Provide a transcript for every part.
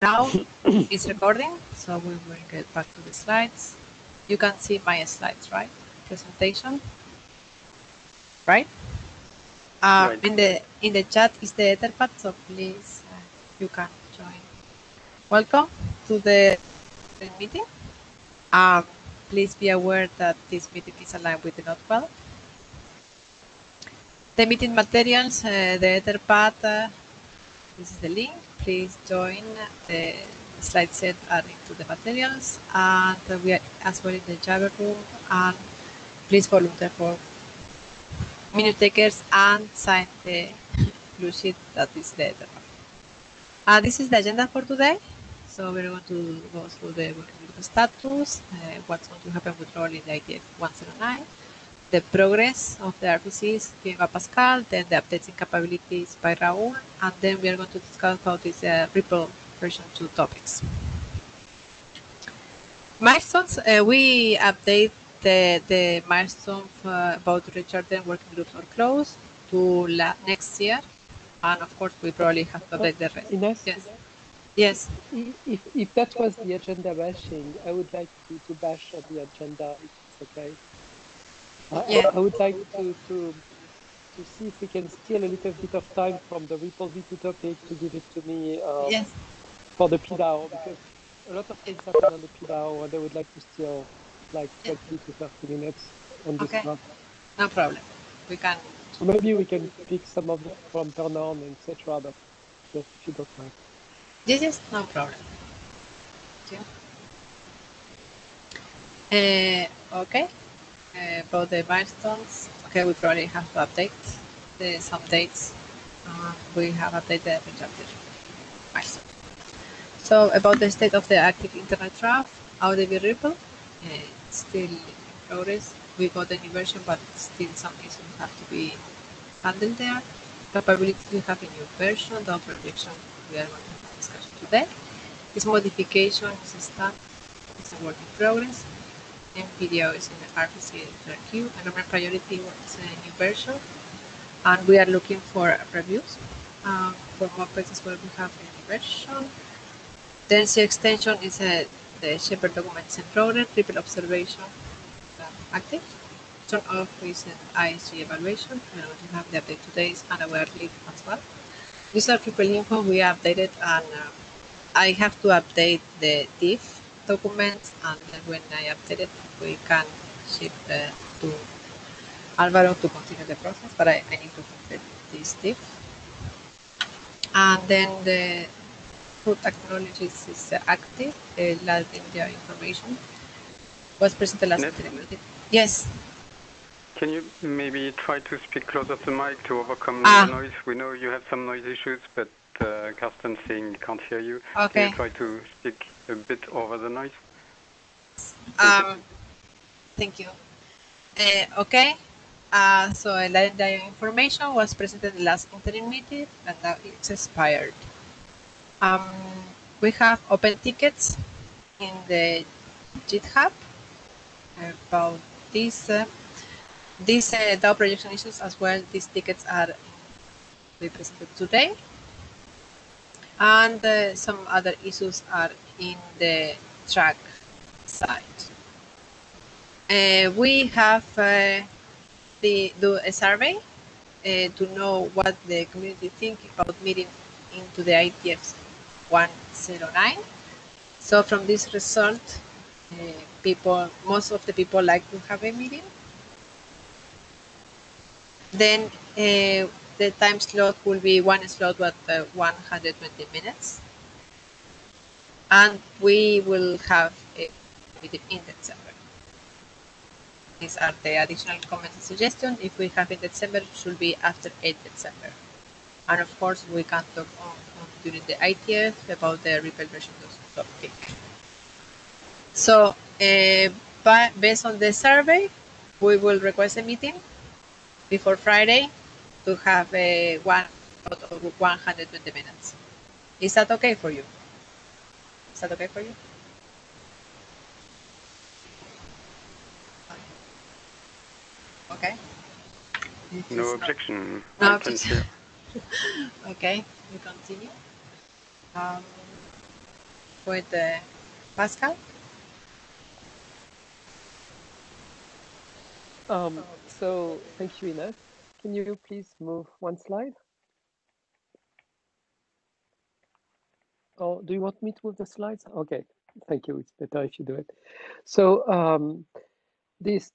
Now it's recording, so we will get back to the slides. You can see my slides, right? Presentation, right? Uh, Right. In the in the chat is the Etherpad, so please uh, you can join. Welcome to the the meeting. Um, please be aware that this meeting is aligned with the Note Well. The meeting materials, uh, the Etherpad. Uh, this is the link. Please join the slide set added to the materials and we are as well in the Jabber room and please volunteer for minute takers and sign the blue sheet that is there. uh, this is the agenda for today. So we're going to go through the working group status, uh, what's going to happen with ROLL in the IETF 109, the progress of the RPCs given by Pascal, then the updates and capabilities by Raul, and then we are going to discuss about this uh, Ripple version 2 topics. Milestones, uh, we update the, the milestone uh, about Richard and working groups are closed to la- next year, and of course we probably have to update the rest. Ines, Yes. Yes. if, if that was the agenda bashing, I would like to, to bash on the agenda, if it's okay. I- I, I would like to, to, to see if we can steal a little bit of time from the V2 topic to give it to me um, Yes. for the PDAO, because a lot of things happen on the PDAO, and I would like to steal like 20 to 30 minutes on this Okay. one. No problem. We can. So maybe we can pick some of them from turn on, etc., but just if you don't mind. Yes, yes, no problem. Yeah. Uh, okay. Uh, about the milestones, okay, we probably have to update the some dates. Uh, we have updated every chapter milestone. So about the state of the active internet draft, AODV Ripple, uh, it's still in progress. We got a new version, but still some issues have to be handled there. Capabilities we have a new version, the projection we are going to have discussion today. This modification is a work in progress. NPDAO is in the RPC and our priority is a new version. And we are looking for reviews um, for more places where we have a new version. Then C extension is a, the Shepherd documents progress, triple observation uh, active. Turn off is an IESG evaluation. We're to have the update today and aware leave as well. These are triple info we updated and uh, I have to update the diff documents and then when I update it we can ship uh, to Alvaro to continue the process but I, I need to complete this diff. And then the food technologies is active, uh, last India information was presented last Net? Yes, Can you maybe try to speak closer to the mic to overcome Ah. the noise? We know you have some noise issues, but uh, Carsten saying he can't hear you. Can okay. you try to speak a bit over the noise? Um, thank you. Uh, okay. Uh, so the information was presented last interim meeting and now it's expired. Um, we have open tickets in the GitHub about this. Uh, these uh, DAO projection issues as well. These tickets are we presented today, and uh, some other issues are in the track side. Uh, we have uh, the do a survey uh, to know what the community think about meeting into the IETF 109. So from this result, uh, people, most of the people like to have a meeting. Then uh, the time slot will be one slot with uh, 120 minutes. And we will have meeting in December. These are the additional comments and suggestions. If we have in December, it should be after 8 December. And of course, we can talk on, on during the IETF about the Ripple version topic. So, uh, based on the survey, we will request a meeting before Friday to have a one out of 120 minutes. Is that okay for you? Is that okay for you? Okay. This No not- objection. No objection. okay, we continue. Um, with uh, Pascal. Um, so thank you, Ines. Can you please move one slide? Oh, do you want me to move the slides? Okay, thank you. It's better if you do it. So um, this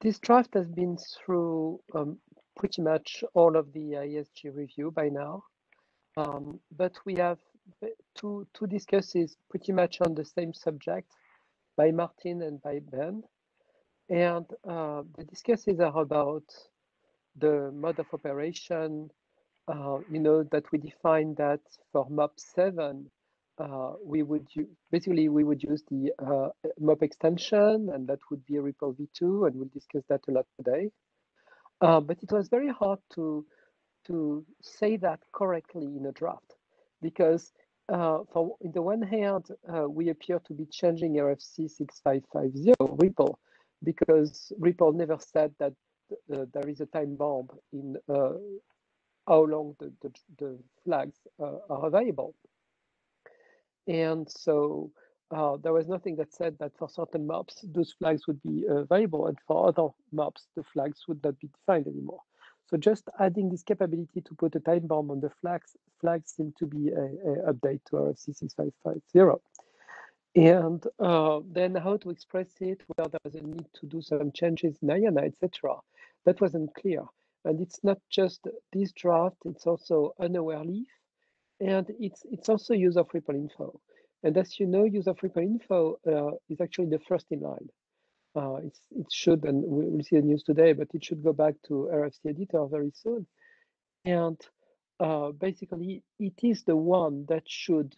this draft has been through um, pretty much all of the IESG review by now, um, but we have two two discusses pretty much on the same subject by Martin and by Ben, and uh, the discusses are about the mode of operation. Uh, you know that we define that for MOP seven uh, we would basically we would use the uh, MOP extension, and that would be a RPL v2, and we'll discuss that a lot today. Uh, but it was very hard to to say that correctly in a draft because uh, for in the one hand uh, we appear to be changing RFC 6550 RPL because RPL never said that there is a time bomb in how long the, the, the flags are available. And so uh, there was nothing that said that for certain maps those flags would be uh, available, and for other maps the flags would not be defined anymore. So just adding this capability to put a time bomb on the flags, flags seem to be an update to RFC 6550. And uh, then how to express it, where there's a need to do some changes in IANA, etc. That wasn't clear. And it's not just this draft, it's also unaware leaf and it's it's also use of Ripple info. And as you know, use of Ripple info uh, is actually the first in line. Uh, it should, and we'll see the news today, but it should go back to RFC editor very soon. And uh, basically, it is the one that should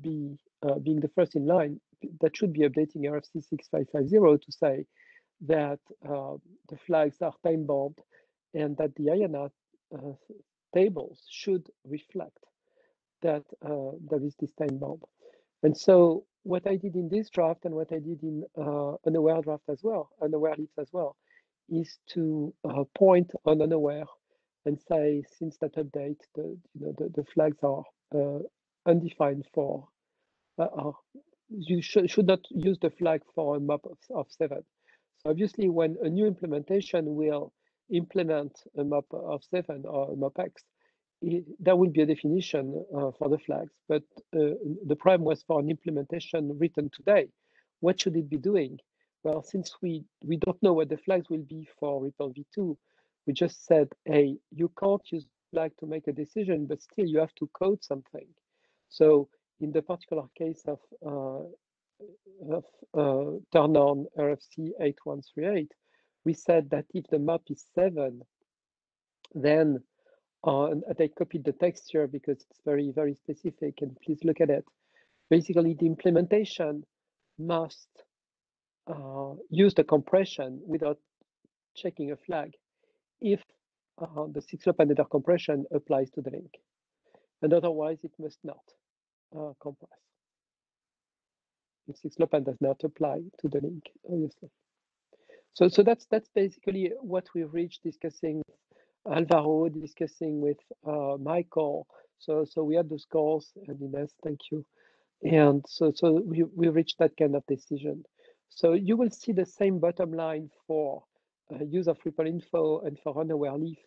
be uh, being the first in line that should be updating RFC 6550 to say that uh, the flags are time bound and that the IANA uh, tables should reflect that uh, there is this time bomb. And so what I did in this draft and what I did in uh, unaware draft as well, unaware leaves as well, is to uh, point on unaware and say since that update, the you know the, the flags are uh, undefined for. You sh should not use the flag for a map of, of seven. Obviously, when a new implementation will implement a map of seven or a MOP X, there will be a definition uh, for the flags, but uh, the problem was for an implementation written today. What should it be doing? Well, since we, we don't know what the flags will be for RPL v2, we just said, hey, you can't use flag to make a decision, but still you have to code something. So in the particular case of, uh, of uh, turn on RFC 8138, we said that if the map is seven, then uh, and I copied the text here because it's very, very specific and please look at it. Basically, the implementation must uh, use the compression without checking a flag if uh, the header compression applies to the link. And otherwise, it must not uh, compress. If 6LoWPAN does not apply to the link, obviously. So, so that's that's basically what we've reached discussing Alvaro discussing with uh, Michael. So so we had those calls, and Ines, thank you. And so so we, we reached that kind of decision. So you will see the same bottom line for uh, use of Ripple info and for unaware leaf,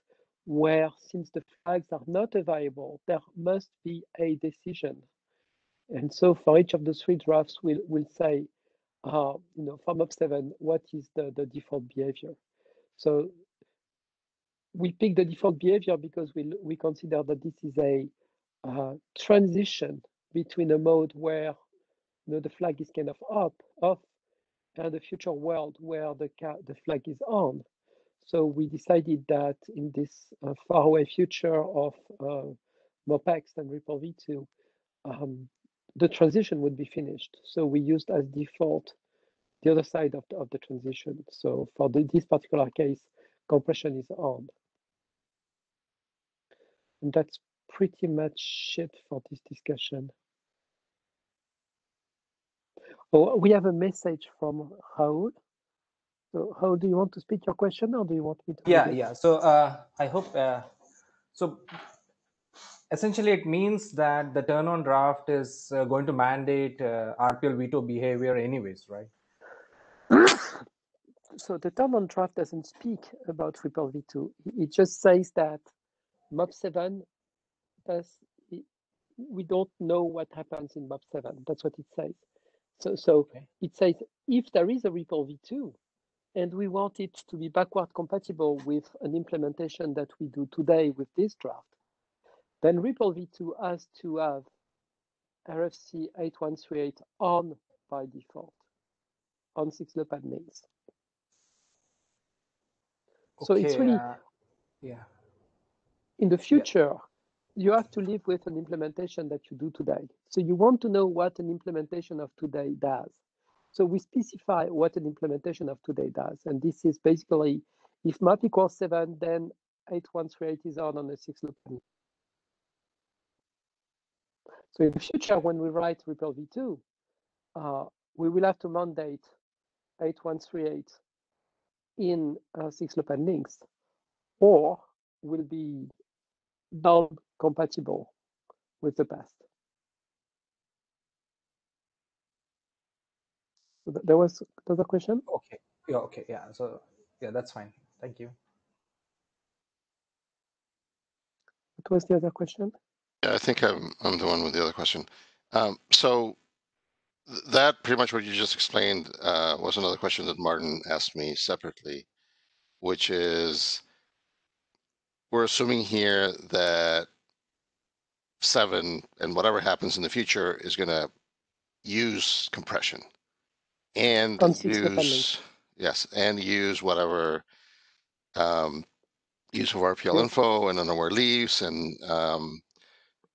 where since the flags are not available, there must be a decision. And so for each of the three drafts, we'll, we'll say, uh, you know, for MOP7, what is the, the default behavior? So we pick the default behavior because we, we consider that this is a uh, transition between a mode where you know, the flag is kind of up, off, and the future world where the, the flag is on. So we decided that in this uh, faraway future of uh, MOPEX and RPL v2, um, the transition would be finished. So we used as default the other side of the, of the transition. So for the, this particular case, compression is on. And that's pretty much it for this discussion. Oh, we have a message from Raul. So how do you want to speak your question or do you want me to? Yeah, yeah. So uh, I hope, uh, so essentially it means that the turn on draft is uh, going to mandate uh, RPL v2 behavior anyways, right? so the turn on draft doesn't speak about RPL v2. It just says that MOP7 does, we don't know what happens in MOP7. That's what it says. So, so Okay. it says if there is a RPL v2 and we want it to be backward compatible with an implementation that we do today with this draft, then RPL v2 has to have RFC 8138 on by default on six loop admins. So it's really uh, yeah. in the future, you have to live with an implementation that you do today. So you want to know what an implementation of today does. So we specify what an implementation of today does. And this is basically if map equals seven, then 8138 is on on a six loop. So in the future, when we write RPL v2, uh, we will have to mandate 8138 in uh, 6LoWPAN links, or will be non-compatible with the past. So th- There was another question? Okay. Yeah. Okay. Yeah. So yeah, that's fine. Thank you. What was the other question? Yeah, I think I'm, I'm the one with the other question. Um, so th- that pretty much what you just explained uh, was another question that Martin asked me separately, which is we're assuming here that seven and whatever happens in the future is going to use compression and use yes and use whatever um, use of RPL info and unaware leaves and um,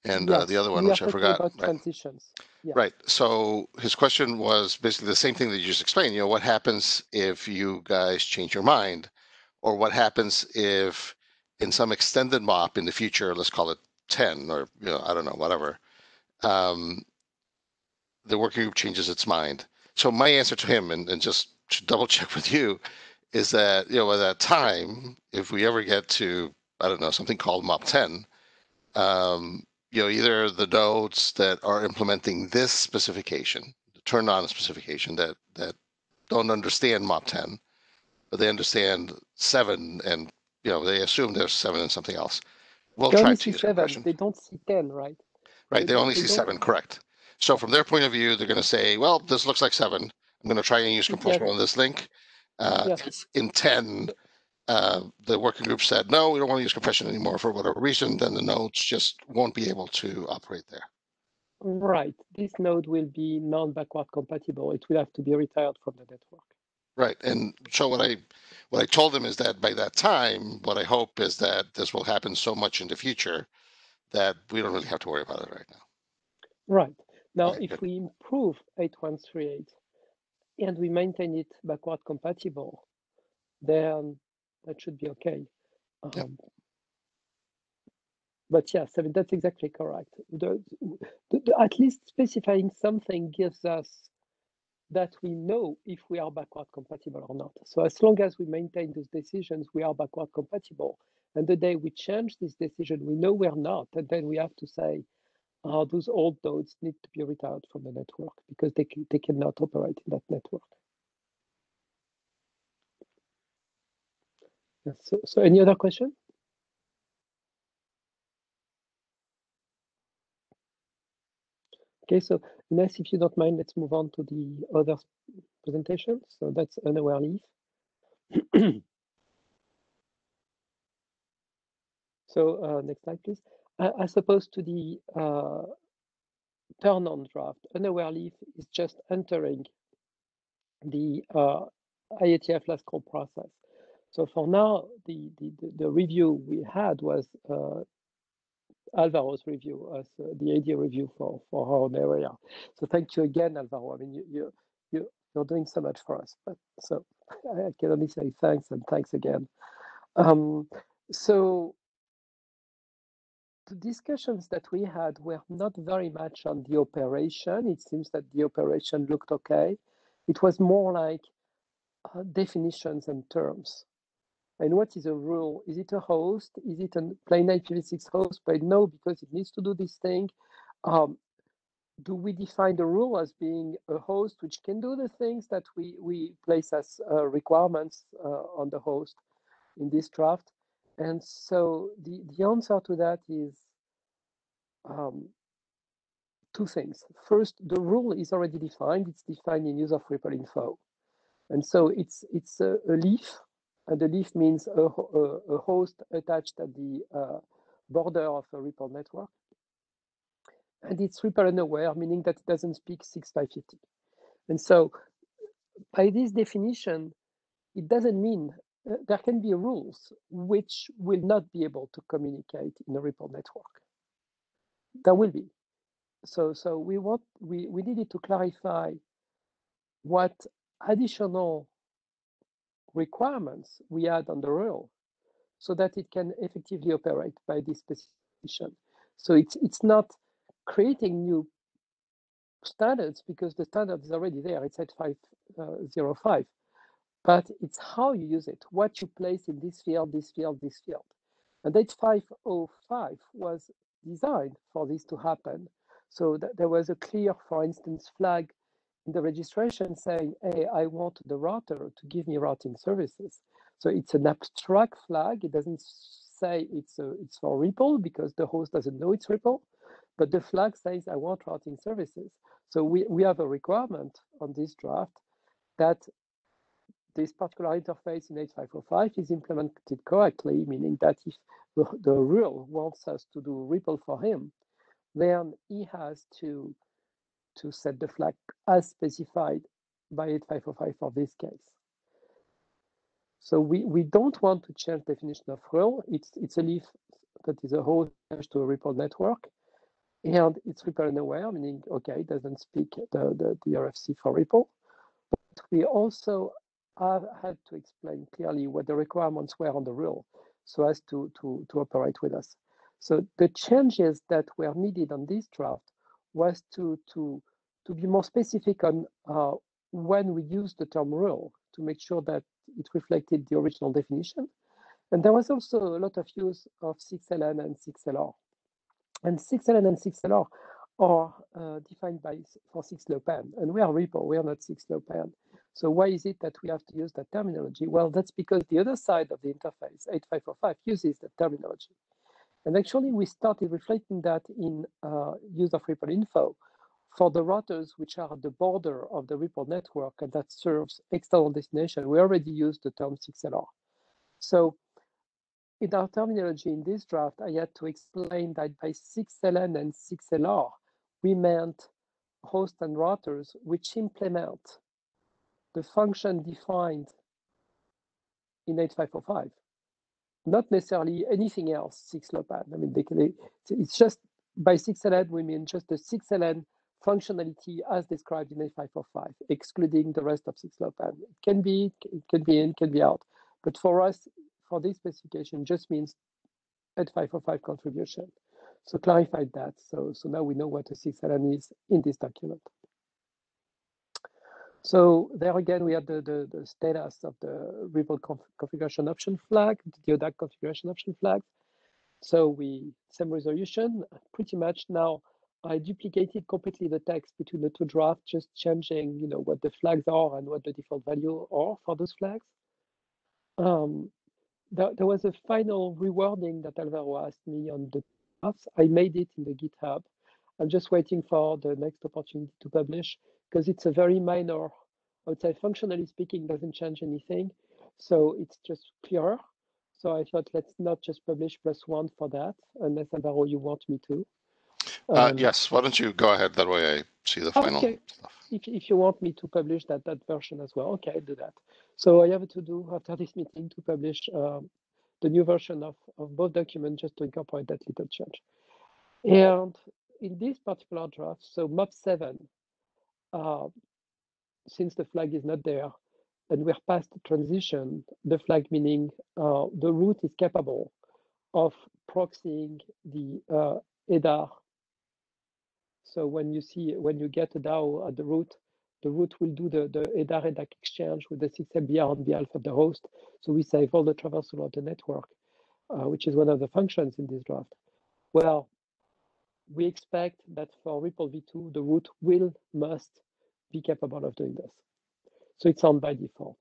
and uh, the other one which I forgot. about Right. transitions. Yeah. Right. So his question was basically the same thing that you just explained. You know, what happens if you guys change your mind, or what happens if, in some extended MOP in the future, let's call it ten, or you know, I don't know, whatever, um, the working group changes its mind. So my answer to him, and, and just to double check with you, is that you know at that time, if we ever get to I don't know something called MOP ten, um, you know, either the nodes that are implementing this specification, turned on specification that that don't understand MOP 10, but they understand seven, and you know they assume there's seven and something else. We'll They try only to see use seven, they don't see 10, right? Right, they they only they see don't- seven, correct. So from their point of view, they're going to say, well, this looks like seven. I'm going to try and use compression on this link. Uh, Yeah. In 10, uh, the working group said, no, we don't want to use compression anymore for whatever reason, then the nodes just won't be able to operate there. Right. This node will be non-backward compatible. It will have to be retired from the network. Right, and so what I, what I told them is that by that time, what I hope is that this will happen so much in the future that we don't really have to worry about it right now. Right. Now, Okay, if we improve 8138 and we maintain it backward compatible, then that should be okay. Um, but yes, I mean, that's exactly correct. The, the, the- at least specifying something gives us that we know if we are backward compatible or not. So as long as we maintain those decisions, we are backward compatible. And the day we change this decision, we know we're not. And then we have to say, uh, those old nodes need to be retired from the network because they, they cannot operate in that network. So, so any other question? Okay, so Ines, if you don't mind, let's move on to the other presentation. So that's unaware leaf. so uh, next slide, please. Uh, as opposed to the uh, turn on draft, unaware leaf is just entering the uh, IETF last call process. So for now, the, the, the, review we had was uh, Alvaro's review as uh, the AD review for, for our own area. So thank you again, Alvaro. I mean, you, you, you, you're doing so much for us. But so I can only say thanks and thanks again. Um, so the discussions that we had were not very much on the operation. It seems that the operation looked okay. It was more like uh, definitions and terms. And what is a RUL? Is it a host? Is it a plain IPv6 host? But no, because it needs to do this thing. Um, do we define the RUL as being a host which can do the things that we, we place as uh, requirements uh, on the host in this draft? And so the, the answer to that is um, two things. First, the RUL is already defined. It's defined in use of RPL info. And so it's, it's a, a leaf, the leaf means a, a, a host attached at the uh, border of a Ripple network and it's Ripple unaware, meaning that it doesn't speak 6550. And so by this definition, it doesn't mean uh, there can be RULs which will not be able to communicate in a Ripple network. There will be. So, so we want we, we needed to clarify what additional requirements we add on the RUL so that it can effectively operate by this specification. So it's it's not creating new standards because the standard is already there. It's at 505. Uh, but it's how you use it, what you place in this field, this field, this field. And that 505 was designed for this to happen. So that there was a clear, for instance, flag the registration saying, hey, I want the router to give me routing services. So it's an abstract flag. It doesn't say it's a, it's for Ripple because the host doesn't know it's Ripple, but the flag says I want routing services. So we, we have a requirement on this draft that this particular interface in 8505 is implemented correctly, meaning that if the, the RUL wants us to do Ripple for him, then he has to, to set the flag as specified by 8505 for this case. So we, we don't want to change definition of RUL. It's, it's a leaf that is a host to a RPL network and it's RPL unaware, meaning, okay, it doesn't speak the, the, the RFC for RPL. But we also have had to explain clearly what the requirements were on the RUL so as to, to, to operate with us. So the changes that were needed on this draft was to, to, to be more specific on uh, when we use the term RUL to make sure that it reflected the original definition. And there was also a lot of use of 6LN and 6LR. And 6LN and 6LR are uh, defined by for 6LoWPAN, and we are RPL, we are not 6LoWPAN. So why is it that we have to use that terminology? Well, that's because the other side of the interface, 8545, uses that terminology. And actually, we started reflecting that in uh, use of RPL info for the routers which are at the border of the RPL network and that serves external destination. We already use the term 6LR. So in our terminology in this draft, I had to explain that by 6LN and 6LR, we meant hosts and routers which implement the function defined in 8505, not necessarily anything else, 6LoWPAN. I mean, they, they, it's just by 6LN, we mean just the 6LN functionality as described in 8505, excluding the rest of 6LoWPAN. It can be, it can be in, can be out. But for us, for this specification just means at 505 contribution. So clarified that. So, so now we know what a 6LN is in this document. So there again, we have the, the, the status of the RPL conf configuration option flag, the ODAC configuration option flag. So we, same resolution, pretty much now I duplicated completely the text between the two drafts, just changing, you know, what the flags are and what the default value are for those flags. Um, there, there was a final rewording that Alvaro asked me on the paths. I made it in the GitHub. I'm just waiting for the next opportunity to publish because it's a very minor, I would say functionally speaking, doesn't change anything. So it's just clearer. So I thought let's not just publish plus one for that, unless Alvaro, you want me to. Uh, um, uh, yes, why don't you go ahead? That way I see the final okay. stuff. If, if you want me to publish that, that version as well, okay, I'll do that. So I have to do after this meeting to publish um, the new version of, of both documents just to incorporate that little change. And in this particular draft, so MOP7, uh, since the flag is not there, and we're past the transition, the flag meaning uh, the root is capable of proxying the uh, EDAR. So when you see, when you get a DAO at the root, the root will do the, the EDAR-EDAC exchange with the 6LBR on behalf of the host. So we save all the traversal of the network, uh, which is one of the functions in this draft. Well, we expect that for RPL v2, the root will, must be capable of doing this. So it's on by default.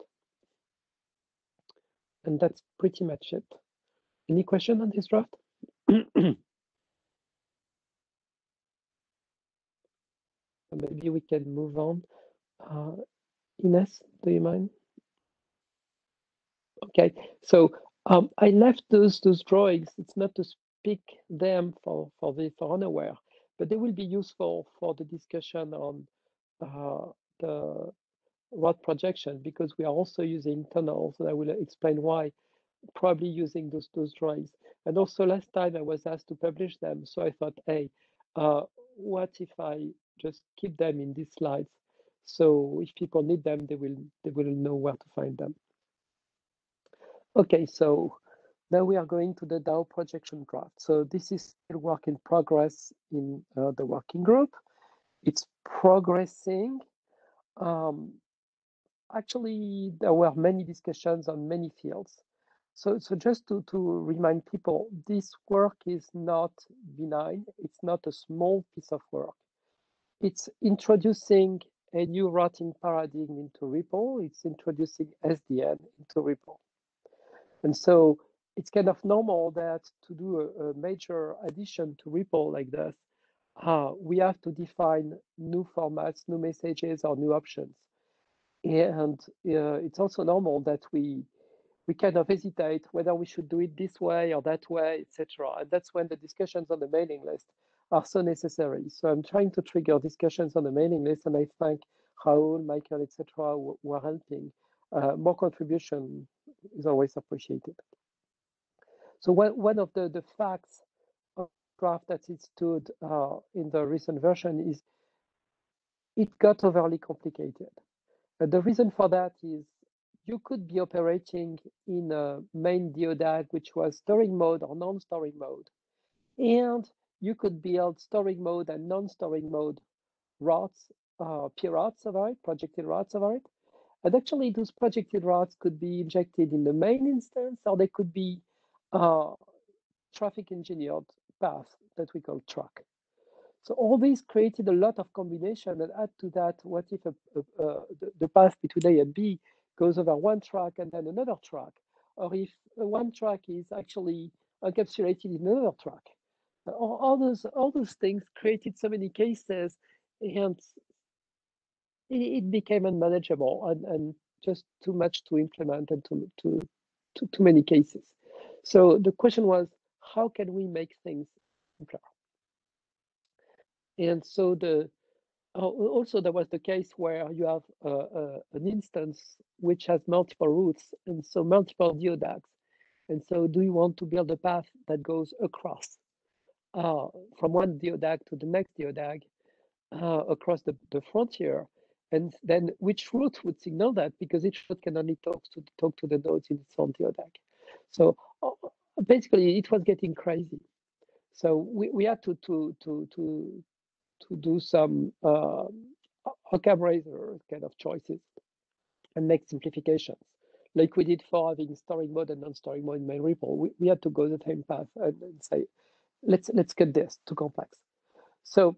And that's pretty much it. Any question on this draft? Maybe we can move on. Uh, Ines, do you mind? Okay, so um, I left those those drawings. It's not to speak them for for the for unaware, but they will be useful for the discussion on uh, the rod projection because we are also using tunnels, and I will explain why. Probably using those those drawings. And also last time I was asked to publish them, so I thought, hey, uh, what if I just keep them in these slides? So if people need them, they will they will know where to find them. Okay, so now we are going to the DAO projection draft. So this is still work in progress in uh, the working group. It's progressing. Um, actually, there were many discussions on many fields. So, so just to, to remind people, this work is not benign. It's not a small piece of work. It's introducing a new routing paradigm into RPL. It's introducing SDN into RPL. And so it's kind of normal that to do a, a major addition to RPL like this, uh, we have to define new formats, new messages, or new options. And uh, it's also normal that we we kind of hesitate whether we should do it this way or that way, etc. And that's when the discussions on the mailing list are so necessary. So I'm trying to trigger discussions on the mailing list, and I thank Raoul, Michael, etc., who are helping. Uh, more contribution is always appreciated. So one, one of the, the facts of draft that it stood uh, in the recent version is it got overly complicated. And the reason for that is you could be operating in a main DODAG, which was storing mode or non-storing mode. And you could build storing mode and non-storing mode routes, uh, P routes over it, projected routes over it. And actually, those projected routes could be injected in the main instance, or they could be uh, traffic engineered path that we call track. So all these created a lot of combination and add to that, what if a, a, a, the, path between A and B goes over one track and then another track, or if one track is actually encapsulated in another track. All, all those all those things created so many cases, and it, it became unmanageable and, and just too much to implement and too, too, too, too many cases. So the question was, how can we make things simpler? And so the uh, also there was the case where you have uh, uh, an instance which has multiple routes and so multiple DODAGs. And so do you want to build a path that goes across uh, from one DODAG to the next DODAG uh, across the, the frontier? And then which route would signal that? Because each route can only talk to talk to the nodes in its own DODAG. So basically it was getting crazy. So we, we had to to to to to do some uh, Alcabrazer kind of choices and make simplifications, like we did for having storing mode and non-storing mode in main RPL. We, we had to go the same path and, and say, let's let's get this too complex. So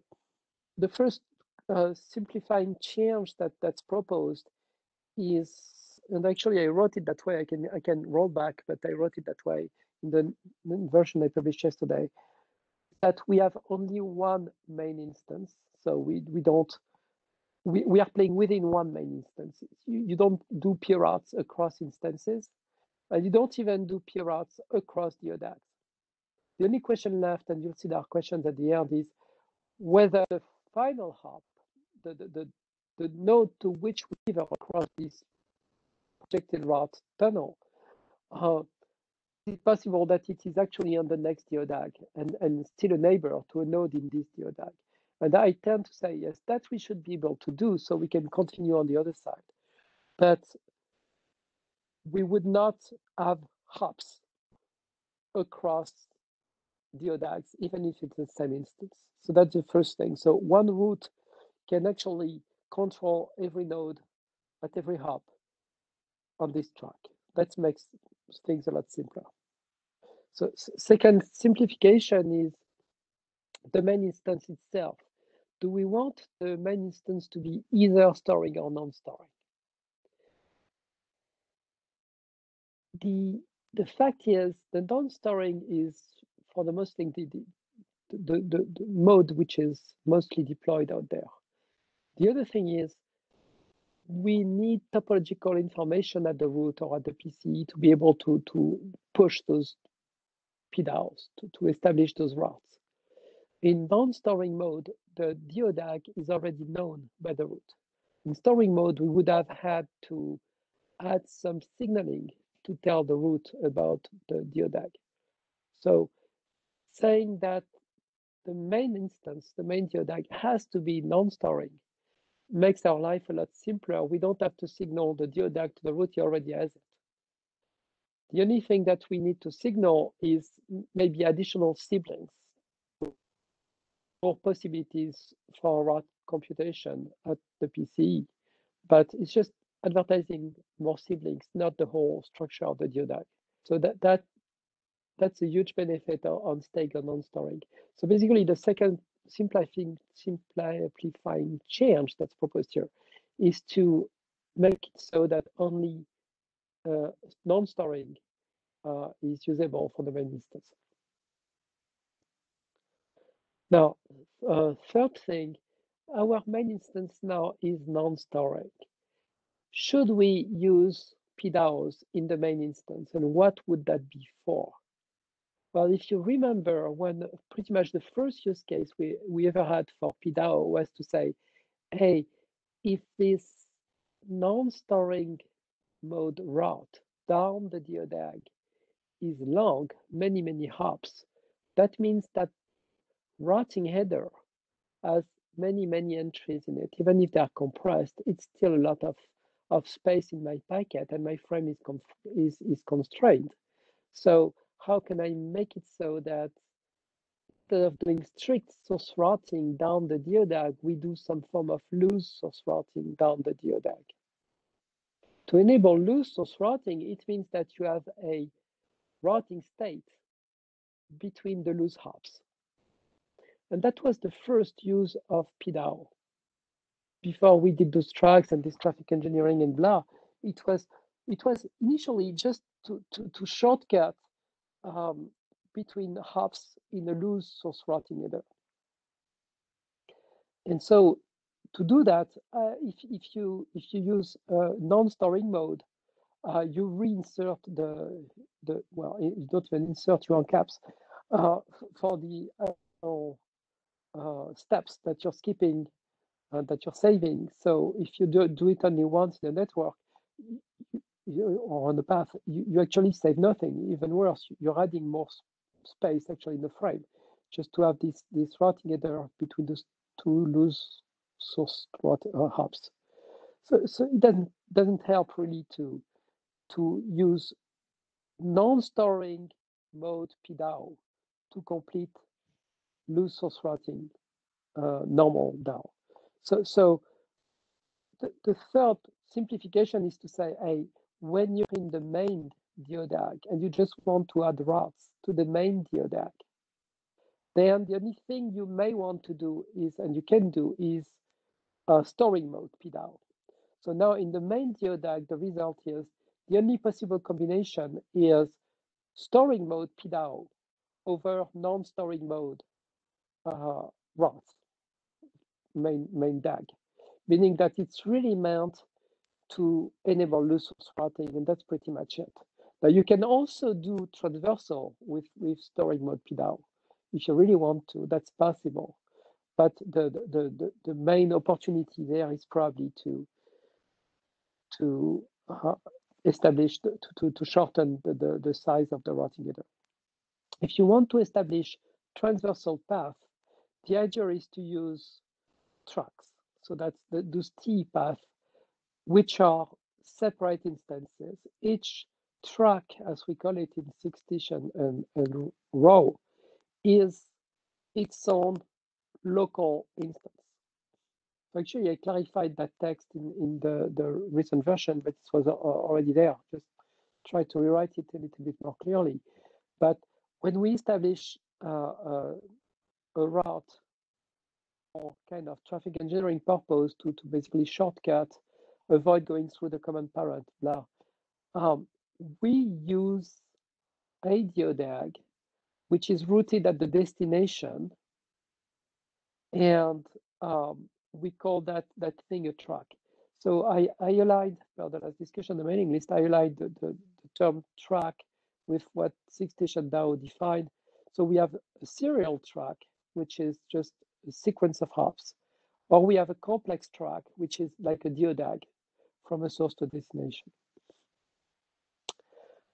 the first uh, simplifying change that that's proposed is, and actually I wrote it that way. I can I can roll back, but I wrote it that way in the version I published yesterday that we have only one main instance. So we, we don't, we, we are playing within one main instance. You, you don't do peer routes across instances, and you don't even do peer routes across the DODAGs. The only question left, and you'll see there are questions at the end, is whether the final hop, the, the, the, the node to which we deliver across this projected route tunnel, uh, is it possible that it is actually on the next DODAG and, and still a neighbor to a node in this DODAG? And I tend to say, yes, that we should be able to do so we can continue on the other side. But we would not have hops across DODAGs, even if it's the same instance. So that's the first thing. So one route can actually control every node at every hop on this track. That makes things a lot simpler. So second simplification is the main instance itself. Do we want the main instance to be either storing or non-storing? The, the fact is the non-storing is for the most thing the, the, the, the mode which is mostly deployed out there. The other thing is we need topological information at the root or at the PCE to be able to, to push those PDAOs, to, to establish those routes. In non-storing mode, the DODAG is already known by the root. In storing mode, we would have had to add some signaling to tell the root about the DODAG. So saying that the main instance, the main DODAG has to be non-storing makes our life a lot simpler. We don't have to signal the DODAG to the root, he already has it. The only thing that we need to signal is maybe additional siblings or possibilities for route computation at the PCE, but it's just advertising more siblings, not the whole structure of the DODAG. So that that that's a huge benefit on stake and on storing. So basically, the second simplifying simplifying change that's proposed here is to make it so that only uh, non-storing uh, is usable for the main instance. Now, uh, third thing, our main instance now is non-storing. Should we use PDAOs in the main instance, and what would that be for? Well, if you remember, when pretty much the first use case we, we ever had for PDAO was to say, hey, if this non-storing mode route down the DODAG is long, many, many hops, that means that routing header has many, many entries in it. Even if they're compressed, it's still a lot of, of space in my packet and my frame is, is, is constrained. So how can I make it so that instead of doing strict source routing down the DODAG, we do some form of loose source routing down the DODAG. To enable loose source routing, it means that you have a routing state between the loose hops. And that was the first use of PDAO. Before we did those tracks and this traffic engineering and blah, it was it was initially just to, to, to shortcut um, between hops in a loose source routing header. And so to do that, uh, if, if you if you use uh, non-storing mode, uh, you reinsert the the well, you don't even insert your caps uh, for the uh, steps that you're skipping uh, that you're saving. So if you do, do it only once in a network, you, or on the path, you, you actually save nothing. Even worse, you're adding more space actually in the frame, just to have this this routing header between those two loose source uh, hubs. So so it doesn't doesn't help really to to use non-storing mode PDAO to complete loose source routing uh, normal DAO. So so the, the third simplification is to say, hey, when you're in the main DODAG and you just want to add routes to the main DODAG, then the only thing you may want to do is, and you can do, is a storing mode PDAO. So now in the main DODAG, the result is the only possible combination is storing mode PDAO over non-storing mode uh, main, main DAG, meaning that it's really meant to enable loose routing, and that's pretty much it. But you can also do transversal with, with storing mode PDAO. If you really want to, that's possible. But the, the, the, the main opportunity there is probably to, to uh, establish, the, to, to shorten the, the, the size of the routing header. If you want to establish transversal path, the idea is to use tracks. So that's the, those T path which are separate instances. Each track, as we call it in 6TiSCH and, and, and row, is its own local instance. Actually, I clarified that text in, in the, the recent version, but it was already there. Just try to rewrite it a little bit more clearly. But when we establish uh, uh, a route or kind of traffic engineering purpose to, to basically shortcut, avoid going through the common parent, blah, um, we use a DODAG, which is rooted at the destination, and um, we call that that thing a track. So I, I aligned, well, the last discussion, the mailing list, I aligned the, the, the term track with what SigStation DAO defined. So we have a serial track, which is just a sequence of hops, or we have a complex track, which is like a DODAG from a source to destination.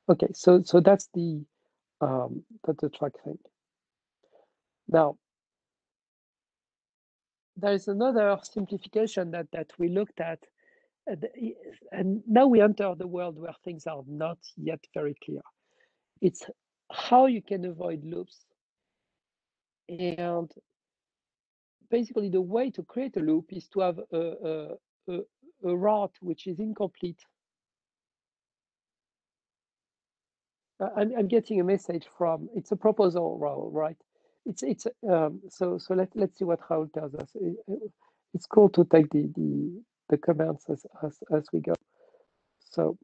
Okay, so so that's the um, that's the track thing. Now, there is another simplification that that we looked at, and now we enter the world where things are not yet very clear. It's how you can avoid loops, and basically the way to create a loop is to have a, a, a, a route which is incomplete I'm, I'm getting a message from it's a proposal Rahul, right? It's it's um, so so let let's see what Rahul tells us. It, it's cool to take the the the comments as as as we go. So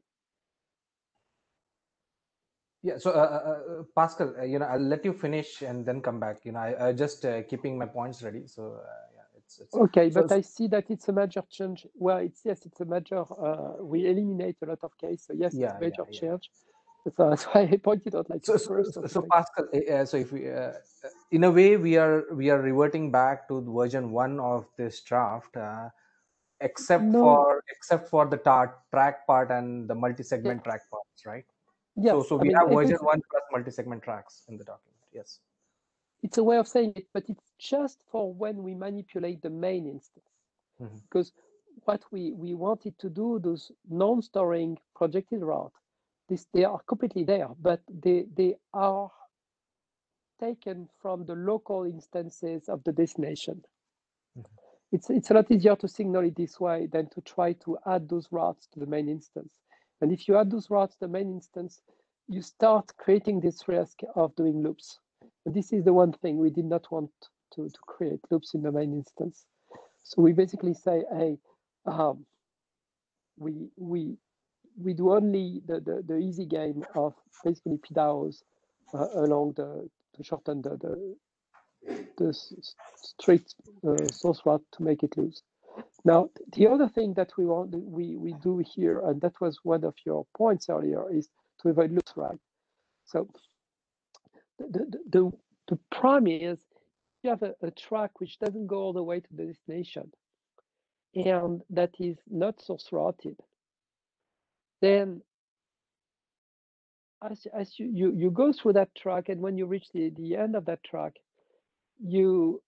yeah so uh, uh, uh pascal uh, you know i'll let you finish and then come back you know i, I just uh, keeping my points ready so uh, it's, it's okay so but i see that it's a major change well it's yes it's a major we eliminate a lot of cases so yes yeah, it's a major yeah, yeah. change so that's why I pointed out like so, so, so Pascal. Uh, so if we, uh, in a way, we are we are reverting back to version one of this draft, uh, except no. for except for the tar- track part and the multi-segment yeah. track parts, right? Yes. So, so we I mean, have version one plus multi-segment tracks in the document. Yes. It's a way of saying it, but it's just for when we manipulate the main instance, mm-hmm. because what we we wanted to do those non-storing projected route this, they are completely there, but they, they are taken from the local instances of the destination. Mm-hmm. It's, it's a lot easier to signal it this way than to try to add those routes to the main instance. And if you add those routes to the main instance, you start creating this risk of doing loops. This is the one thing we did not want to, to create loops in the main instance. So we basically say, hey, um, we, we we do only the, the, the easy game of basically PDAOs uh, along the to shorten the the, the straight uh, source route to make it loose. Now, the other thing that we want we we do here, and that was one of your points earlier, is to avoid loops, right? So the the the, the prime is you have a, a track which doesn't go all the way to the destination, and that is not source routed then as, as you, you, you go through that track and when you reach the, the end of that track, you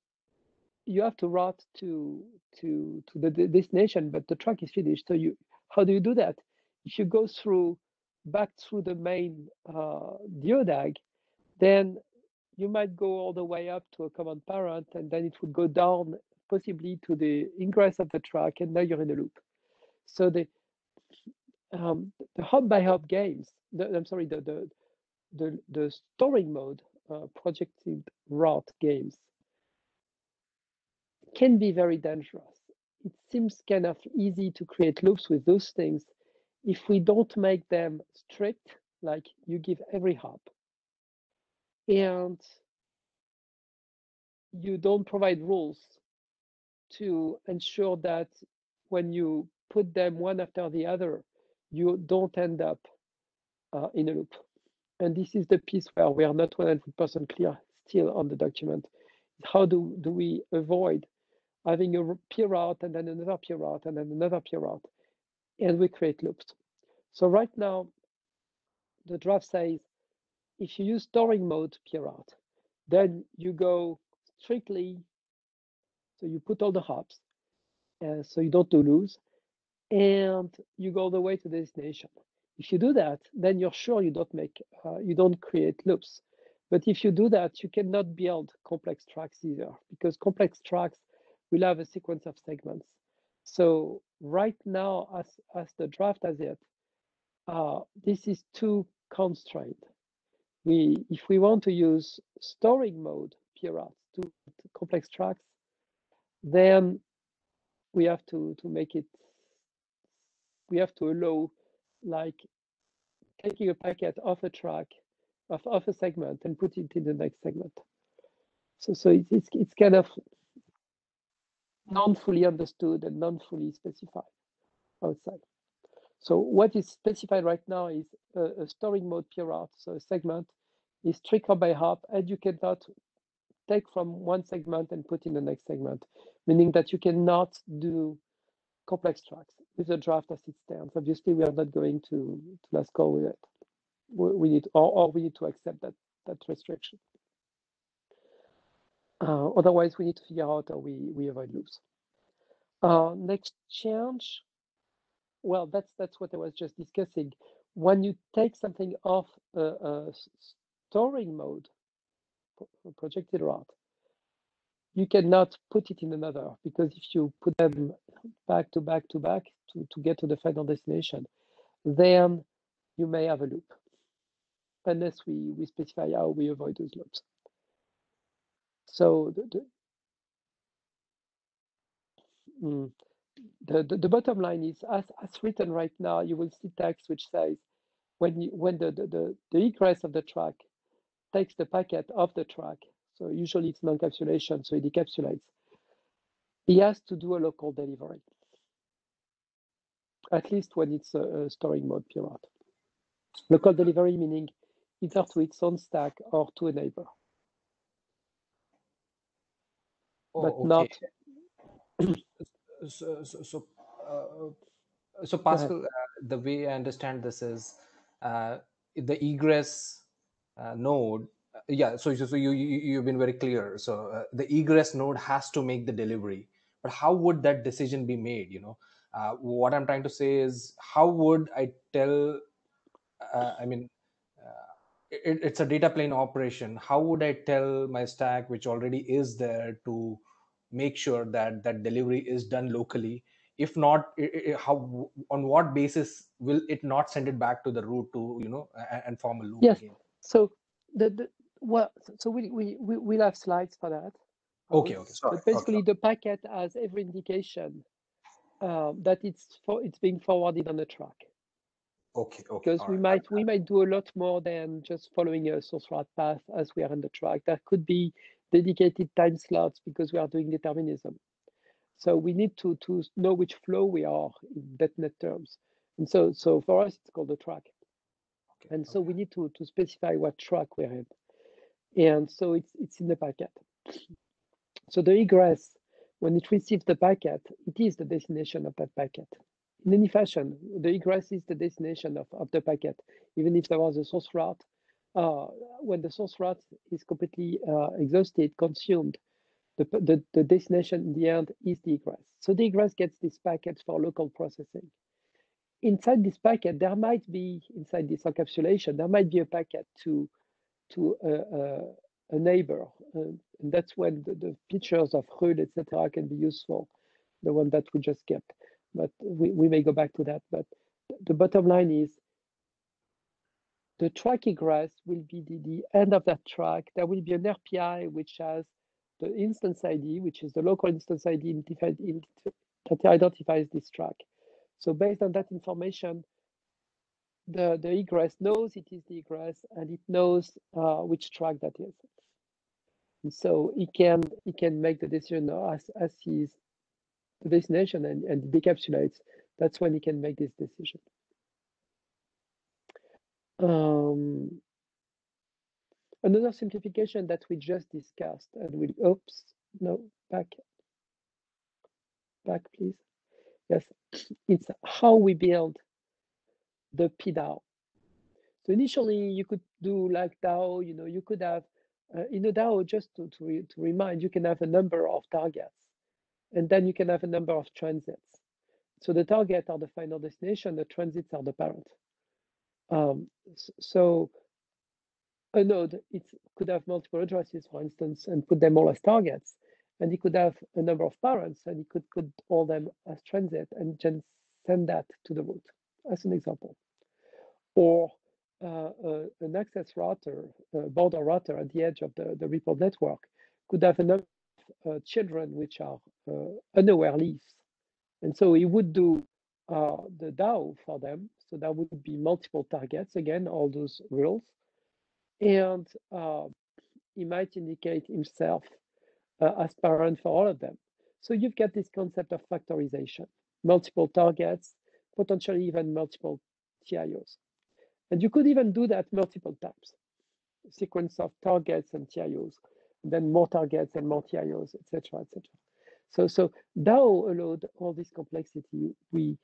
you have to route to to to the destination, but the track is finished. So you how do you do that? If you go through back through the main uh, DODAG, then you might go all the way up to a common parent, and then it would go down possibly to the ingress of the track, and now you're in a loop. So the um, the hop by hop games, the, I'm sorry, the, the, the, the storing mode uh, projected route games can be very dangerous. It seems kind of easy to create loops with those things if we don't make them strict, like you give every hop, and you don't provide rules to ensure that when you put them one after the other, you don't end up uh, in a loop. And this is the piece where we are not 100% clear still on the document. How do, do we avoid having a peer route and then another peer route and then another peer route? And we create loops. So right now, the draft says, if you use storing mode peer route, then you go strictly, so you put all the hops, uh, so you don't do lose, and you go all the way to the destination. If you do that, then you're sure you don't make, uh, you don't create loops. But if you do that, you cannot build complex tracks either because complex tracks will have a sequence of segments. So right now, as, as the draft has it, uh, this is too constrained. We, if we want to use storing mode P-Route to, to complex tracks, then we have to, to make it, we have to allow like taking a packet off a track, of, off a segment and put it in the next segment. So, so it's, it's, kind of non-fully understood and non-fully specified outside. So what is specified right now is a, a storing mode P-Route. So a segment is trigger by hop, and you cannot take from one segment and put in the next segment, meaning that you cannot do complex tracks with the draft as it stands. Obviously, we are not going to, to let's go with it. We, we need, or, or we need to accept that that restriction. Uh, otherwise, we need to figure out how we, we avoid loops. Uh, next change, well, that's that's what I was just discussing. When you take something off a, a storing mode, projected route, you cannot put it in another because if you put them back to back to back to, to get to the final destination, then you may have a loop unless we, we specify how we avoid those loops. So the, the, mm, the, the, the, bottom line is as, as written right now, you will see text which says when you, when the, the, the, the egress of the track takes the packet off the track, so usually it's non-encapsulation, so it decapsulates, he has to do a local delivery, at least when it's a, a storing mode P-Route. Local delivery meaning either to its own stack or to a neighbor. Oh, but okay. not so so so, uh, so Pascal, uh, the way I understand this is uh, the egress uh, node. uh, yeah, so, so you, you you've been very clear. So uh, the egress node has to make the delivery, but how would that decision be made? You know, uh, what I'm trying to say is how would I tell? Uh, I mean. Uh, it, it's a data plane operation. How would I tell my stack, which already is there, to make sure that that delivery is done locally if not how on what basis will it not send it back to the root to you know and, and form a loop Yes. again so the, the well so we we we will have slides for that. okay Um, okay sorry But basically, the packet has every indication um, that it's for it's being forwarded on the track. okay okay because we right. might we might do a lot more than just following a source route path as we are on the track. There could be dedicated time slots because we are doing determinism. So we need to to know which flow we are in DetNet terms. And so so for us it's called the track. Okay, And so okay. we need to to specify what track we're in. And so it's it's in the packet. So the egress, when it receives the packet, it is the destination of that packet. In any fashion, the egress is the destination of, of the packet, even if there was a source route. Uh, when the source route is completely uh, exhausted, consumed, the, the, the destination in the end is the egress. So the egress gets this packet for local processing. Inside this packet, there might be, inside this encapsulation, there might be a packet to, to a, a, a neighbor. uh, and that's when the, the features of RUL, etc., can be useful, the one that we just kept. But we, we may go back to that. But the bottom line is the track egress will be the, the end of that track. There will be an RPI which has the instance ID, which is the local instance ID that identifies this track. So based on that information, the, the egress knows it is the egress and it knows uh, which track that is. And so it can it can make the decision as as he's the destination and, and decapsulates. That's when he can make this decision. Um, another simplification that we just discussed and we oops no back back please yes it's how we build the PDAO. So initially you could do like DAO, you know, you could have uh, in a DAO just to, to, re- to remind, you can have a number of targets and then you can have a number of transits. So the target are the final destination, the transits are the parent. Um, so a node it could have multiple addresses, for instance, and put them all as targets. And he could have a number of parents and he could put all them as transit and then send that to the root as an example. Or uh, uh, an access router, a border router at the edge of the, the report network could have enough uh, children which are uh, unaware leaves. And so he would do uh, the DAO for them. So that would be multiple targets, again, all those rules. And uh, he might indicate himself Uh, as parent for all of them. So you've got this concept of factorization, multiple targets, potentially even multiple TIOs. And you could even do that multiple times, sequence of targets and TIOs, then more targets and more TIOs, etc., etc. So, so DAO allowed all this complexity. We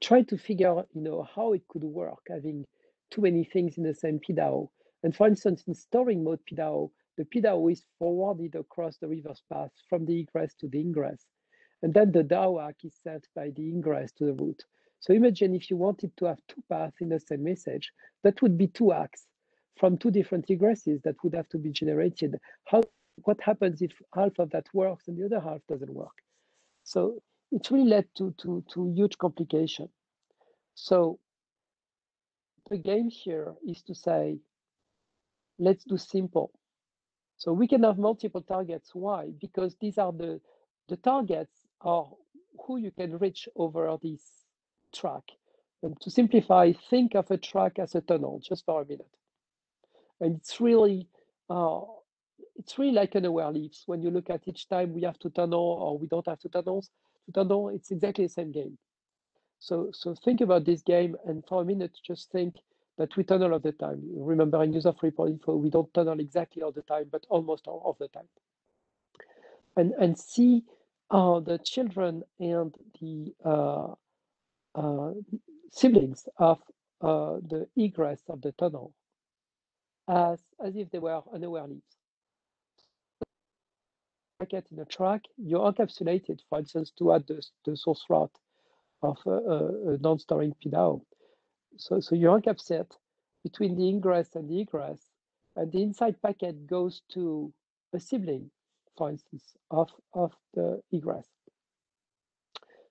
tried to figure you know, how it could work, having too many things in the same PDAO. And for instance, in storing mode PDAO, the PDAO is forwarded across the reverse path from the egress to the ingress. And then the DAO is sent by the ingress to the root. So imagine if you wanted to have two paths in the same message, that would be two ACKs from two different egresses that would have to be generated. How what happens if half of that works and the other half doesn't work? So it really led to, to, to huge complication. So the game here is to say, let's do simple. So we can have multiple targets. Why? Because these are the, the targets are who you can reach over this track. And to simplify, think of a track as a tunnel, just for a minute. And it's really, uh, it's really like an aware leaves. When you look at each time we have to tunnel or we don't have to tunnels, to tunnel, it's exactly the same game. So, so think about this game, and for a minute, just think that we tunnel all the time. Remember, in user free info, we don't tunnel exactly all the time, but almost all of the time. And and see uh, the children and the uh, uh, siblings of uh, the egress of the tunnel as, as if they were unaware leaves. Get in a track, you're encapsulated, for instance, to add the, the source route of a, a, a non-storing PDAO. So, so you encapsulate between the ingress and the egress, and the inside packet goes to a sibling, for instance, of, of the egress.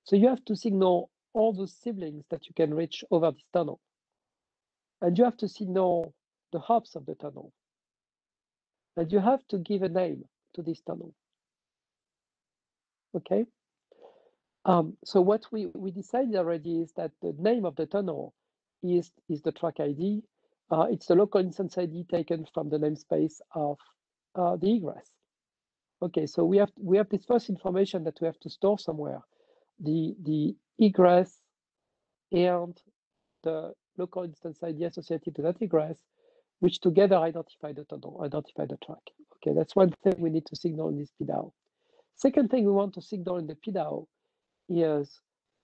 So you have to signal all those siblings that you can reach over this tunnel. And you have to signal the hops of the tunnel. And you have to give a name to this tunnel. Okay. Um, so what we, we decided already is that the name of the tunnel is, is the track ID. Uh, it's the local instance ID taken from the namespace of uh, the egress. Okay, so we have we have this first information that we have to store somewhere. The the egress and the local instance ID associated to that egress, which together identify the tunnel, identify the track. Okay, that's one thing we need to signal in this PDAO. Second thing we want to signal in the PDAO is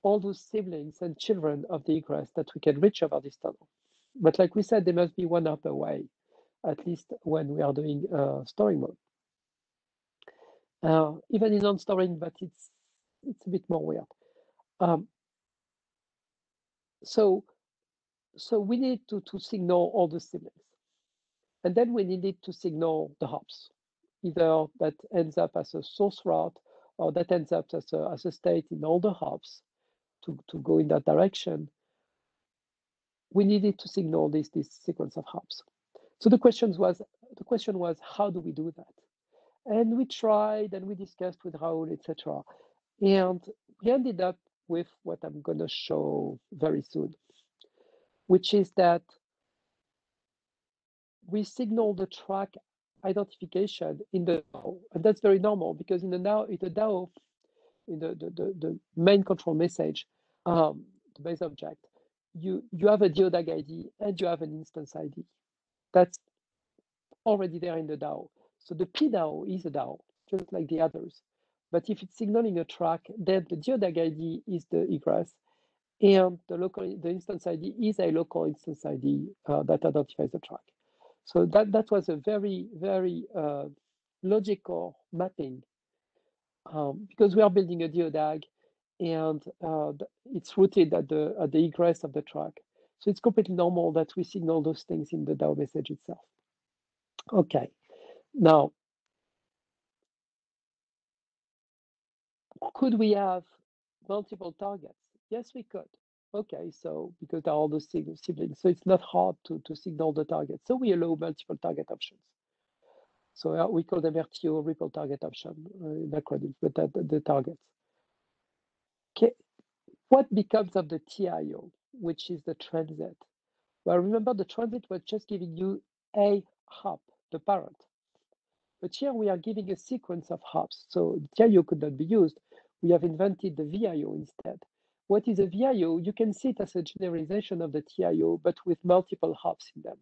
all those siblings and children of the egress that we can reach over this tunnel. But like we said, they must be one up away, at least when we are doing uh, storing mode. Uh, even in non-storing, but it's it's a bit more weird. Um, so so we need to, to signal all the siblings. And then we needed to signal the hops, either that ends up as a source route or that ends up as a, as a state in all the hops to, to go in that direction. We needed to signal this, this sequence of hops. So the question was the question was how do we do that? And we tried and we discussed with Rahul, etc. And we ended up with what I'm going to show very soon, which is that we signal the track identification in the DAO. And that's very normal because in the DAO, in the DAO, in the, the, the, the main control message, um, the base object, you, you have a DODAG ID and you have an instance ID. That's already there in the DAO. So the PDAO is a DAO, just like the others. But if it's signaling a track, then the DODAG ID is the egress, and the local the instance ID is a local instance ID uh, that identifies the track. So that that was a very very uh, logical mapping um, because we are building a DODAG, and uh, it's rooted at the at the egress of the track. So it's completely normal that we signal those things in the DAO message itself. Okay, now could we have multiple targets? Yes, we could. Okay, so because they're all the siblings, so it's not hard to, to signal the target. So we allow multiple target options. So uh, we call them RTO, RPL target option uh, in acronyms, but that, the targets. Okay, what becomes of the TIO, which is the transit? Well, remember the transit was just giving you a hop, the parent. But here we are giving a sequence of hops. So TIO could not be used. We have invented the VIO instead. What is a VIO? You can see it as a generalization of the TIO, but with multiple hops in them.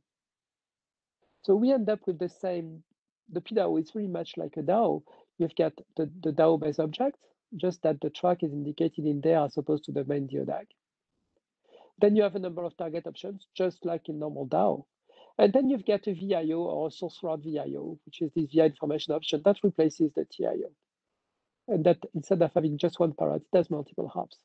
So we end up with the same, the PDAO is very much like a DAO. You've got the, the DAO-based object, just that the track is indicated in there as opposed to the main DODAG. Then you have a number of target options, just like in normal DAO. And then you've got a VIO or a source route VIO, which is this VI information option that replaces the TIO. And that instead of having just one parrot, it has multiple hops.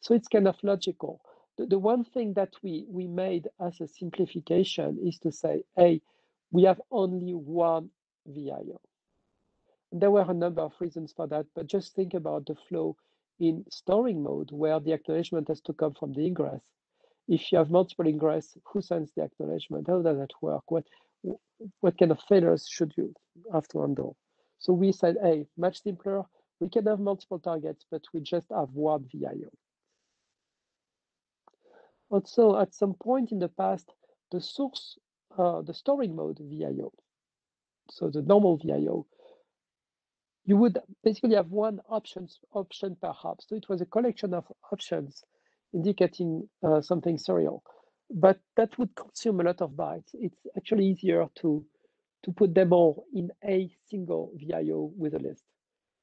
So it's kind of logical. The, the one thing that we, we made as a simplification is to say, hey, we have only one VIO. There were a number of reasons for that, but just think about the flow in storing mode where the acknowledgement has to come from the ingress if you have multiple ingress, who sends the acknowledgement? How does that work? What what kind of failures should you have to handle? So we said, hey, much simpler. We can have multiple targets, but we just have one VIO. Also, at some point in the past, the source, uh, the storing mode VIO, so the normal VIO, you would basically have one options option per hop. So it was a collection of options indicating uh, something serial. But that would consume a lot of bytes. It's actually easier to, to put them all in a single VIO with a list.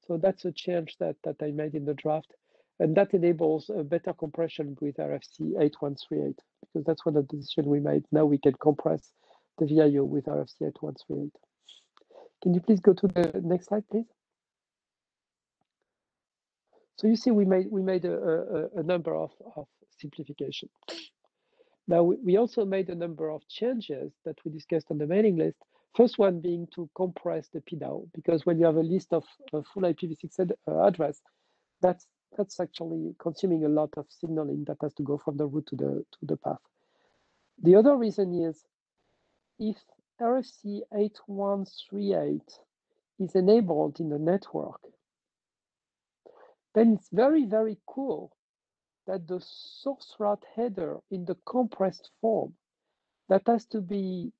So that's a change that, that I made in the draft. And that enables a better compression with RFC 8138, because that's one of the decisions we made. Now we can compress the VIO with RFC 8138. Can you please go to the next slide, please? So you see, we made we made a, a, a number of, of simplification. Now we, we also made a number of changes that we discussed on the mailing list. First one being to compress the PDAO, because when you have a list of a full IPv6 ad, uh, address, that's that's actually consuming a lot of signaling that has to go from the root to the to the path. The other reason is if RFC 8138 is enabled in the network, then it's very, very cool that the source route header in the compressed form that has to be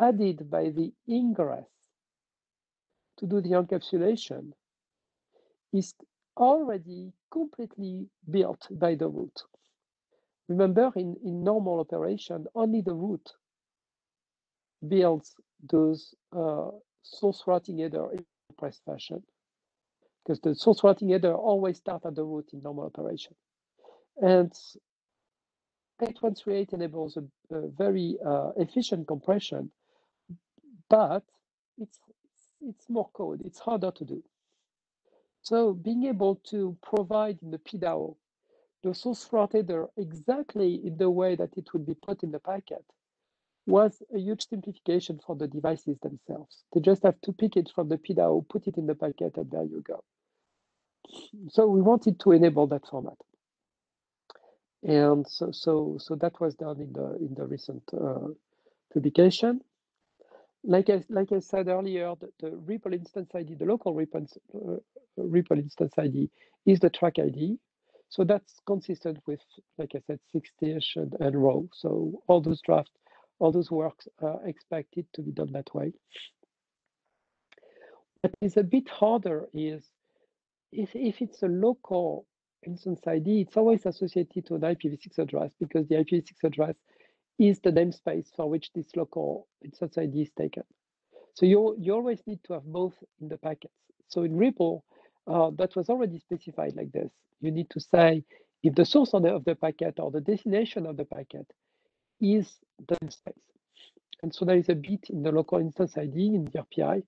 added by the ingress to do the encapsulation is already completely built by the root. Remember, in, in normal operation, only the root builds those uh, source routing header in compressed fashion because the source routing header always start at the root in normal operation. And 8138 enables a, a very uh, efficient compression, but it's, it's more code, it's harder to do. So being able to provide in the PDAO the source route header exactly in the way that it would be put in the packet was a huge simplification for the devices themselves. They just have to pick it from the PDAO, put it in the packet, and there you go. So we wanted to enable that format. And so, so, so that was done in the in the recent uh, publication. Like I like I said earlier, the, the RPL instance ID, the local RPL, uh, RPL instance ID, is the track ID. So that's consistent with, like I said, 6TiSCH and, and ROLL. So all those drafts all those works are expected to be done that way. What is a bit harder is if, if it's a local instance ID, it's always associated to an IPv6 address because the IPv6 address is the namespace for which this local instance ID is taken. So you, you always need to have both in the packets. So in RPL, uh, that was already specified like this. You need to say if the source of the, of the packet or the destination of the packet is namespace. And so there is a bit in the local instance ID in the RPI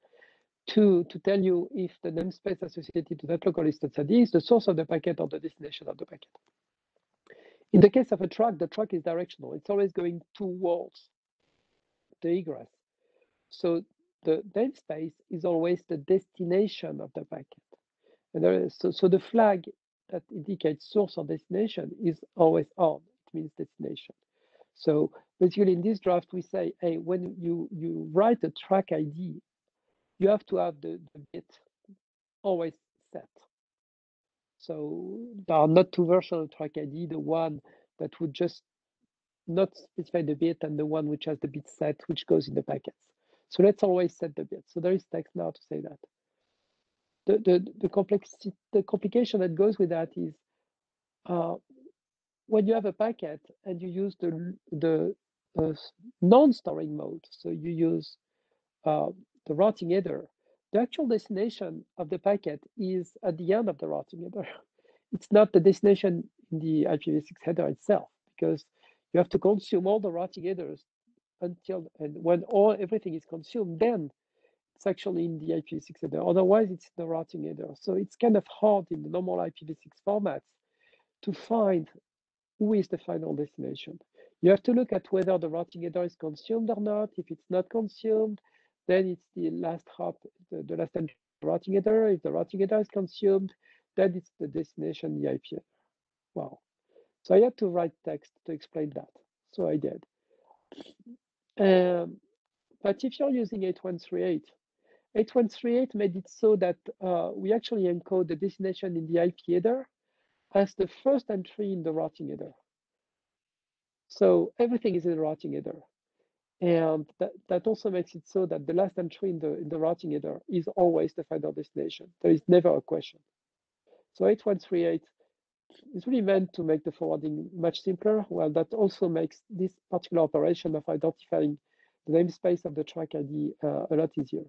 to, to tell you if the namespace associated to that local instance ID is the source of the packet or the destination of the packet. In the case of a track, the track is directional. It's always going towards the egress. So the namespace is always the destination of the packet. And so, so the flag that indicates source or destination is always on. It means destination. So basically in this draft, we say, hey, when you, you write a track ID, you have to have the, the bit always set. So there are not two versions of track ID, the one that would just not specify the bit and the one which has the bit set, which goes in the packets. So let's always set the bit. So there is text now to say that. The, the, the complexity, the complication that goes with that is uh, when you have a packet and you use the, the uh, non-storing mode, so you use uh, the routing header, the actual destination of the packet is at the end of the routing header. It's not the destination in the IPv6 header itself, because you have to consume all the routing headers until and when all everything is consumed, then it's actually in the IPv6 header. Otherwise, it's the routing header. So it's kind of hard in the normal IPv6 formats to find who is the final destination. You have to look at whether the routing header is consumed or not. If it's not consumed, then it's the last hop, the, the last routing header. If the routing header is consumed, then it's the destination, the IP. Wow. So I had to write text to explain that. So I did. Um, but if you're using 8138, 8138 made it so that uh, we actually encode the destination in the IP header as the first entry in the routing header. So everything is in the routing header. And that, that also makes it so that the last entry in the, in the routing header is always the final destination. There is never a question. So 8138 is really meant to make the forwarding much simpler. Well, that also makes this particular operation of identifying the namespace of the track ID uh, a lot easier.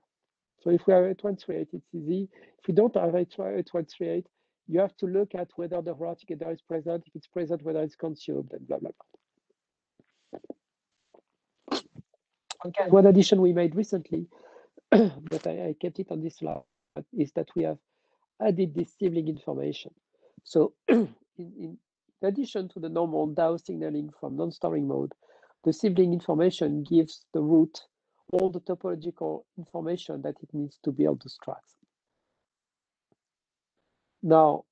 So if we have 8138, it's easy. If we don't have 8138, you have to look at whether the routing header is present, if it's present, whether it's consumed, and blah, blah, blah. Okay, one addition we made recently, but I, I kept it on this slide, is that we have added this sibling information. So in, in, addition to the normal DAO signaling from non-storing mode, the sibling information gives the root all the topological information that it needs to build the structs. Now,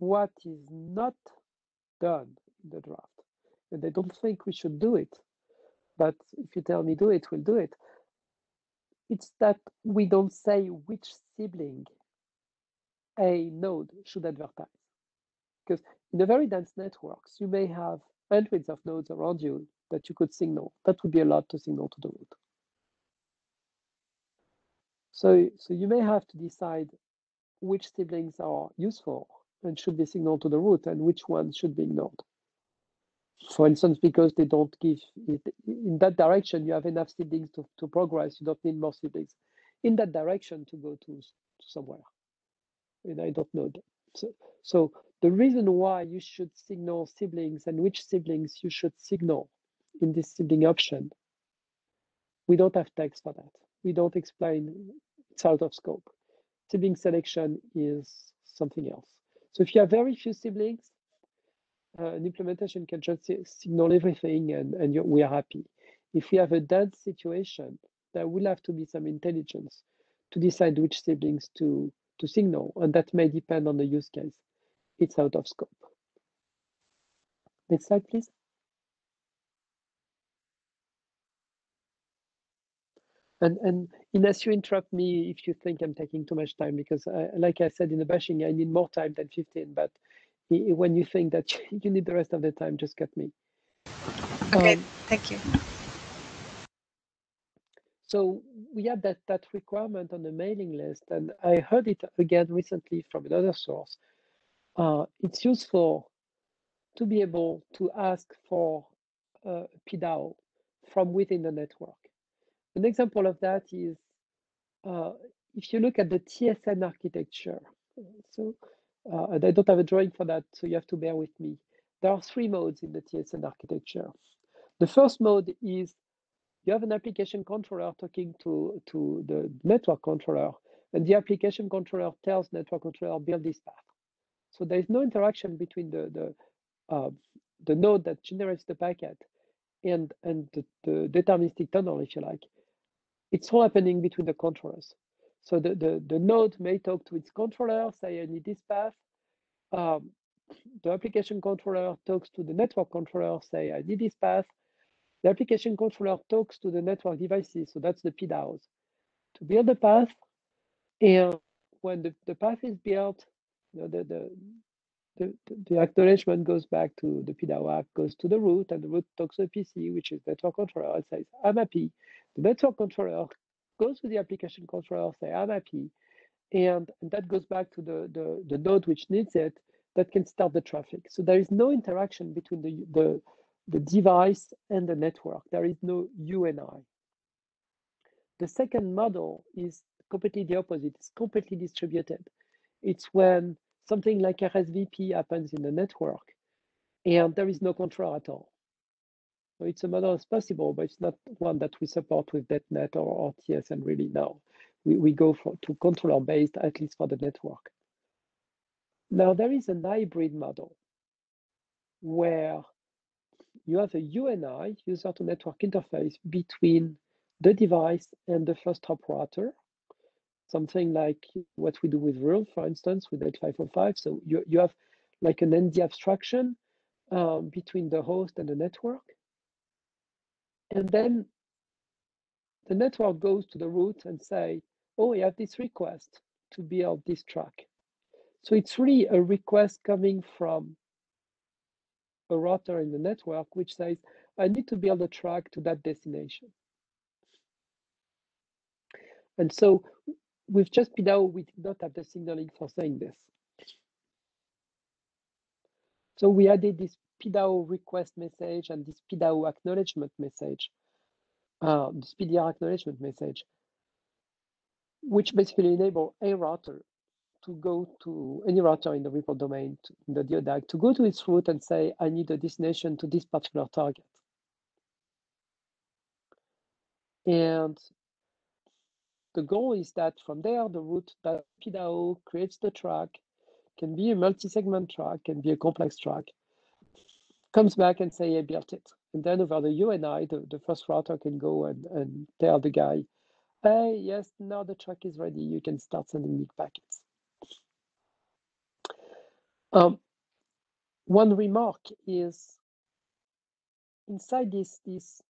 what is not done in the draft, and I don't think we should do it, but if you tell me do it, we'll do it. It's that we don't say which sibling a node should advertise. Because in the very dense networks, you may have hundreds of nodes around you that you could signal. That would be a lot to signal to the root. So, so you may have to decide which siblings are useful and should be signaled to the root and which ones should be ignored. For instance, because they don't give it in that direction, you have enough siblings to, to progress. You don't need more siblings in that direction to go to, to somewhere. And I don't know that. So, so the reason why you should signal siblings and which siblings you should signal in this sibling option, we don't have text for that. We don't explain, it's out of scope. Sibling selection is something else. So if you have very few siblings, uh, an implementation can just signal everything and, and we are happy. If we have a dense situation, there will have to be some intelligence to decide which siblings to, to signal, and that may depend on the use case it's out of scope. Next slide, please. And, and Ines, you interrupt me if you think I'm taking too much time because, I, like I said in the bashing, I need more time than 15. But when you think that you need the rest of the time, just cut me. Okay, um, thank you. So we had that that requirement on the mailing list, and I heard it again recently from another source uh, it's useful to be able to ask for uh, PDAO from within the network. An example of that is uh, if you look at the TSN architecture. So uh, I don't have a drawing for that, so you have to bear with me. There are three modes in the TSN architecture. The first mode is you have an application controller talking to, to the network controller, and the application controller tells network controller build this path. So there is no interaction between the the uh, the node that generates the packet and and the, the deterministic tunnel, if you like. It's all happening between the controllers. So the, the, the node may talk to its controller, say I need this path. Um, the application controller talks to the network controller, say I need this path. The application controller talks to the network devices, so that's the PDAOs, to build the path. And when the, the path is built, you know, the, the, the, acknowledgement goes back to the app, goes to the root, and the root talks to the PC, which is network controller, and says, I'm happy. The network controller goes to the application controller, say, I'm happy. And, and that goes back to the, the, the node which needs it that can start the traffic. So there is no interaction between the, the, the device and the network. There is no UNI. The second model is completely the opposite. It's completely distributed. It's when something like RSVP happens in the network and there is no control at all. So it's a model that's possible, but it's not one that we support with DetNet or, RTS and really now. We, we go for, to controller based, at least for the network. Now there is a hybrid model where you have a UNI, user to network interface, between the device and the first hop router, something like what we do with RUL, for instance, with 8505. So you, you have like an ND abstraction um, between the host and the network. And then the network goes to the root and say, oh, I have this request to build this track. So it's really a request coming from a router in the network, which says, I need to build a track to that destination. And so with just PDAO, we did not have the signaling for saying this. So we added this PDAO request message and this PDAO acknowledgement message, uh, this PDR acknowledgement message, which basically enable a router to go to any router in the report domain, to, in the DODAG, to go to its root and say, I need a destination to this particular target. And the goal is that from there, the route that PDAO creates the track, can be a multi-segment track, can be a complex track, comes back and say, I built it. And then over the UNI, the, the first router can go and, and tell the guy, hey, yes, now the track is ready. You can start sending me packets. Um, one remark is inside this, this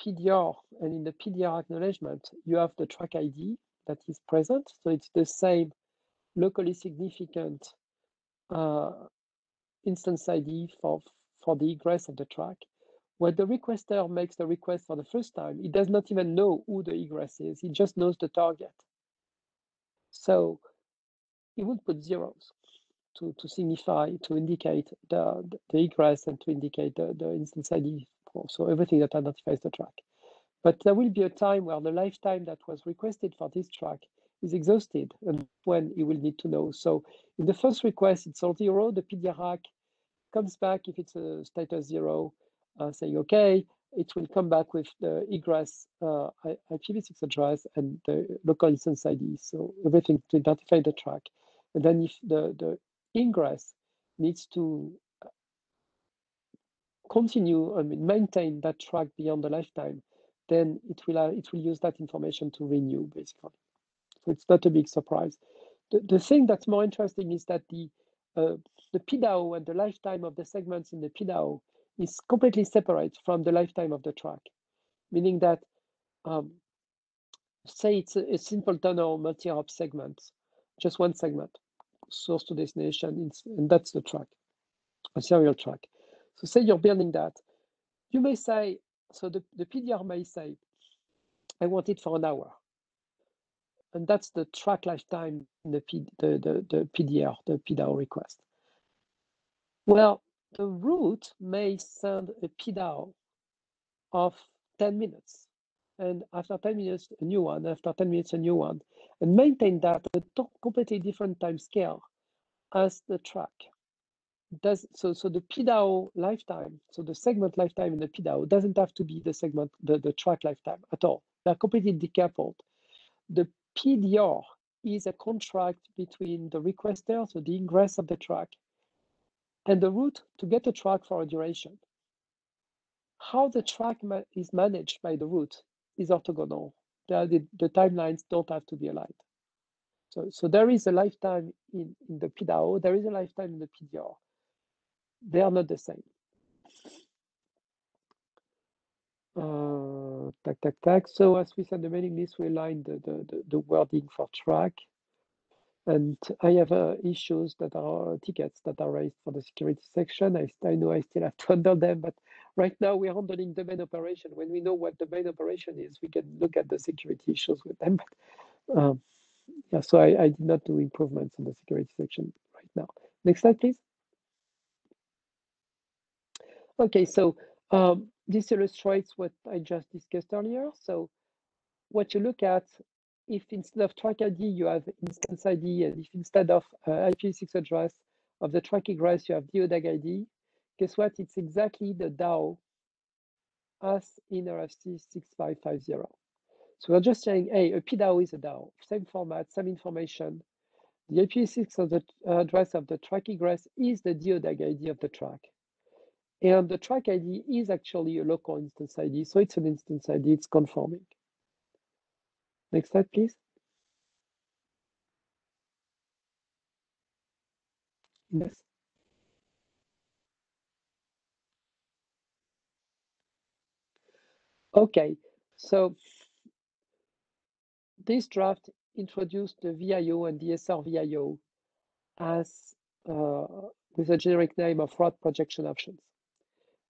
PDR and in the PDR acknowledgement, you have the track ID that is present. So it's the same locally significant uh, instance ID for, for the egress of the track. When the requester makes the request for the first time, it does not even know who the egress is. It just knows the target. So it would put zeros to, to signify, to indicate the, the egress and to indicate the, the instance ID so everything that identifies the track. But there will be a time where the lifetime that was requested for this track is exhausted and when you will need to know. So in the first request, it's all zero, the PDR comes back if it's a status zero, uh, saying, okay, it will come back with the egress uh, IPv6 address and the local instance ID. So everything to identify the track. And then if the, the ingress needs to continue, I mean, maintain that track beyond the lifetime, then it will uh, it will use that information to renew basically. So it's not a big surprise. The, the thing that's more interesting is that the uh, the PDAO and the lifetime of the segments in the PDAO is completely separate from the lifetime of the track, meaning that um, say it's a, a simple tunnel multi-hop segment, just one segment, source to destination, and that's the track, a serial track. So say you're building that. You may say, so the, the PDR may say, I want it for an hour. And that's the track lifetime in the, P, the, the, the PDR, the PDAO request. Well, the root may send a PDAO of 10 minutes. And after 10 minutes, a new one, after 10 minutes, a new one, and maintain that at a completely different time scale as the track does so so the PDAO lifetime, so the segment lifetime in the PDAO doesn't have to be the segment, the, the track lifetime at all. They're completely decoupled. The PDR is a contract between the requester, so the ingress of the track, and the route to get the track for a duration. How the track ma is managed by the route is orthogonal. The, the, the timelines don't have to be aligned. So, so there is a lifetime in, in the PDAO, there is a lifetime in the PDR. They are not the same. Uh, tac, tac, tac. So as we said, the mailing list, we aligned the, the, the, the wording for track. And I have uh, issues that are tickets that are raised for the security section. I, I know I still have to handle them, but right now we're handling the main operation. When we know what the main operation is, we can look at the security issues with them. But, um, yeah, so I, I did not do improvements in the security section right now. Next slide, please. Okay, so um, this illustrates what I just discussed earlier. So what you look at, if instead of track ID, you have instance ID, and if instead of uh, IPv6 address of the track egress, you have DODAG ID, guess what? It's exactly the DAO as in RFC 6550. So we're just saying, hey, a PDAO is a DAO, same format, same information. The IPv6 of the address of the track egress is the DODAG ID of the track. And the track ID is actually a local instance ID. So it's an instance ID, it's conforming. Next slide, please. Yes. Okay, so this draft introduced the VIO and the SRVIO as uh, with a generic name of route projection options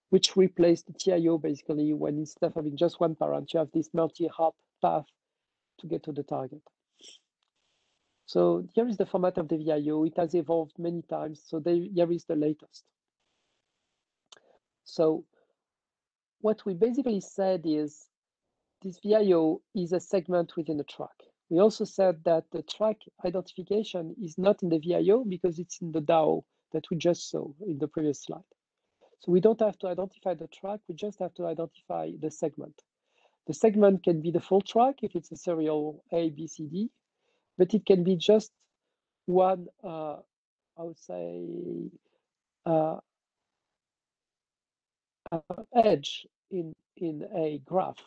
which replaced the TIO basically when instead of having just one parent, you have this multi-hop path to get to the target. So here is the format of the VIO. It has evolved many times. So they, here is the latest. So what we basically said is this VIO is a segment within a track. We also said that the track identification is not in the VIO because it's in the DAO that we just saw in the previous slide. So we don't have to identify the track, we just have to identify the segment. The segment can be the full track if it's a serial A, B, C, D, but it can be just one, uh, I would say, uh, edge in, in a graph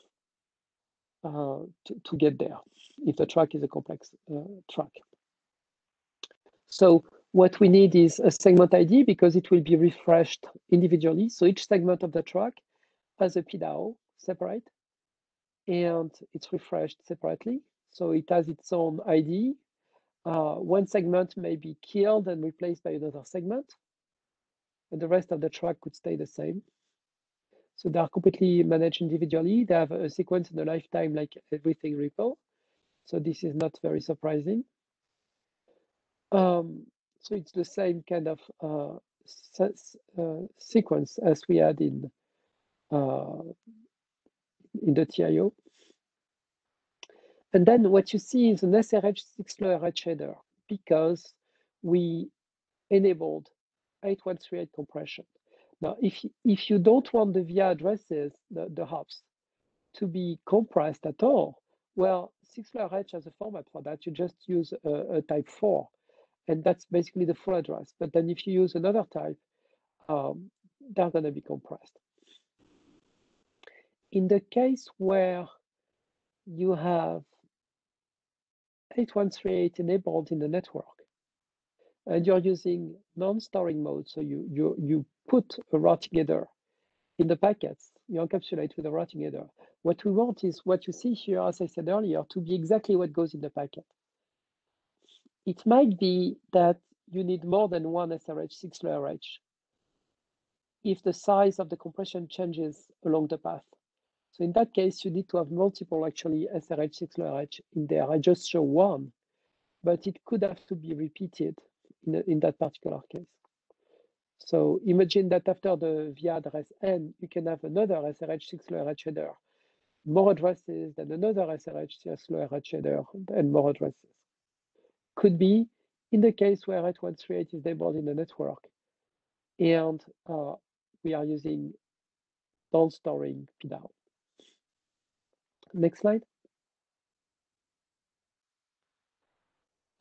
uh, to, to get there, if the track is a complex uh, track. So what we need is a segment ID because it will be refreshed individually. So each segment of the track has a PDAO separate and it's refreshed separately. So it has its own ID. Uh, one segment may be killed and replaced by another segment, and the rest of the track could stay the same. So they are completely managed individually. They have a sequence in a lifetime like everything RPL. So this is not very surprising. Um, so it's the same kind of uh, uh, sequence as we had in uh, in the TIO. And then what you see is an SRH 6LoRH header because we enabled 8138 compression. Now, if if you don't want the VIA addresses, the, the hops, to be compressed at all, well, 6LoRH has a format for that. You just use a, a type 4 and that's basically the full address. But then if you use another type, um, they're going to be compressed. In the case where you have 8138 enabled in the network, and you're using non-storing mode, so you, you, you put a routing header in the packets, you encapsulate with a routing header. What we want is what you see here, as I said earlier, to be exactly what goes in the packet it might be that you need more than one SRH 6 LoRH if the size of the compression changes along the path. So in that case, you need to have multiple actually SRH 6 LoRH in there. I just show one, but it could have to be repeated in, in that particular case. So imagine that after the via address n, you can have another SRH 6 LoRH header, more addresses than another SRH 6 LoRH header, and more addresses could be in the case where 8138 is enabled in the network and uh, we are using non-storing PDAO. Next slide.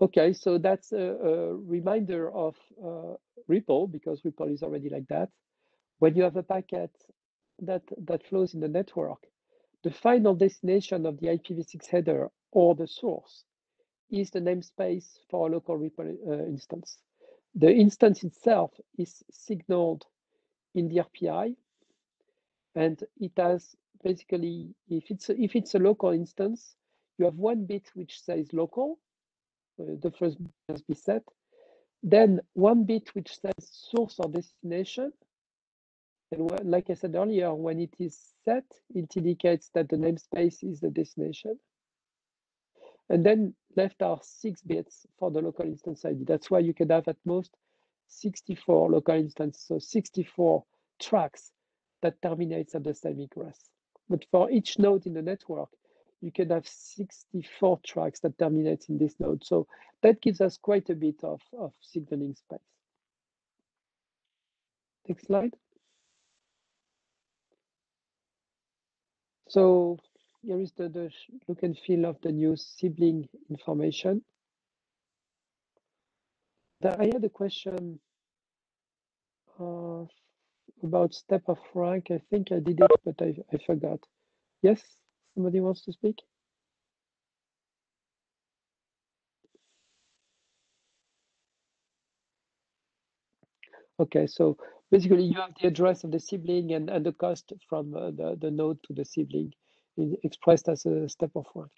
Okay, so that's a, a reminder of uh, because RPL is already like that. When you have a packet that, that flows in the network, the final destination of the IPv6 header or the source is the namespace for a local RPL uh, instance. The instance itself is signaled in the RPI, and it has basically, if it's a, if it's a local instance, you have one bit which says local, uh, the first must be set, then one bit which says source or destination, and like I said earlier, when it is set, it indicates that the namespace is the destination. And then left are six bits for the local instance ID. That's why you can have at most 64 local instances, so 64 tracks that terminates at the same egress. But for each node in the network, you can have 64 tracks that terminate in this node. So that gives us quite a bit of, of signaling space. Next slide. So here is the, the look and feel of the new sibling information. I had a question uh, about step of rank. I think I did it, but I, I forgot. Yes, somebody wants to speak? Okay, so basically you have the address of the sibling and, and the cost from uh, the, the node to the sibling expressed as a step of work.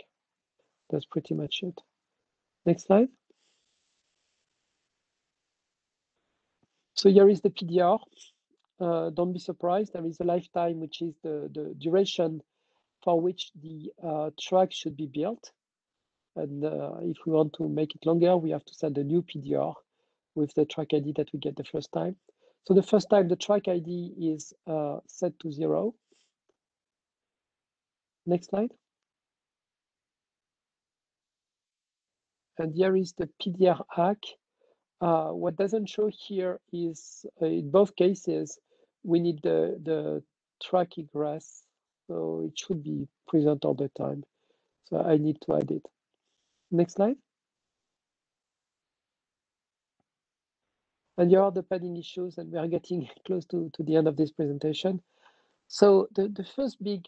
That's pretty much it. Next slide. So here is the PDR. Uh, don't be surprised, there is a lifetime, which is the, the duration for which the uh, track should be built. And uh, if we want to make it longer, we have to send a new PDR with the track ID that we get the first time. So the first time the track ID is uh, set to zero. Next slide. And here is the PDR hack. Uh, what doesn't show here is uh, in both cases, we need the, the track egress. So it should be present all the time. So I need to add it. Next slide. And here are the padding issues, and we are getting close to, to the end of this presentation. So the, the first big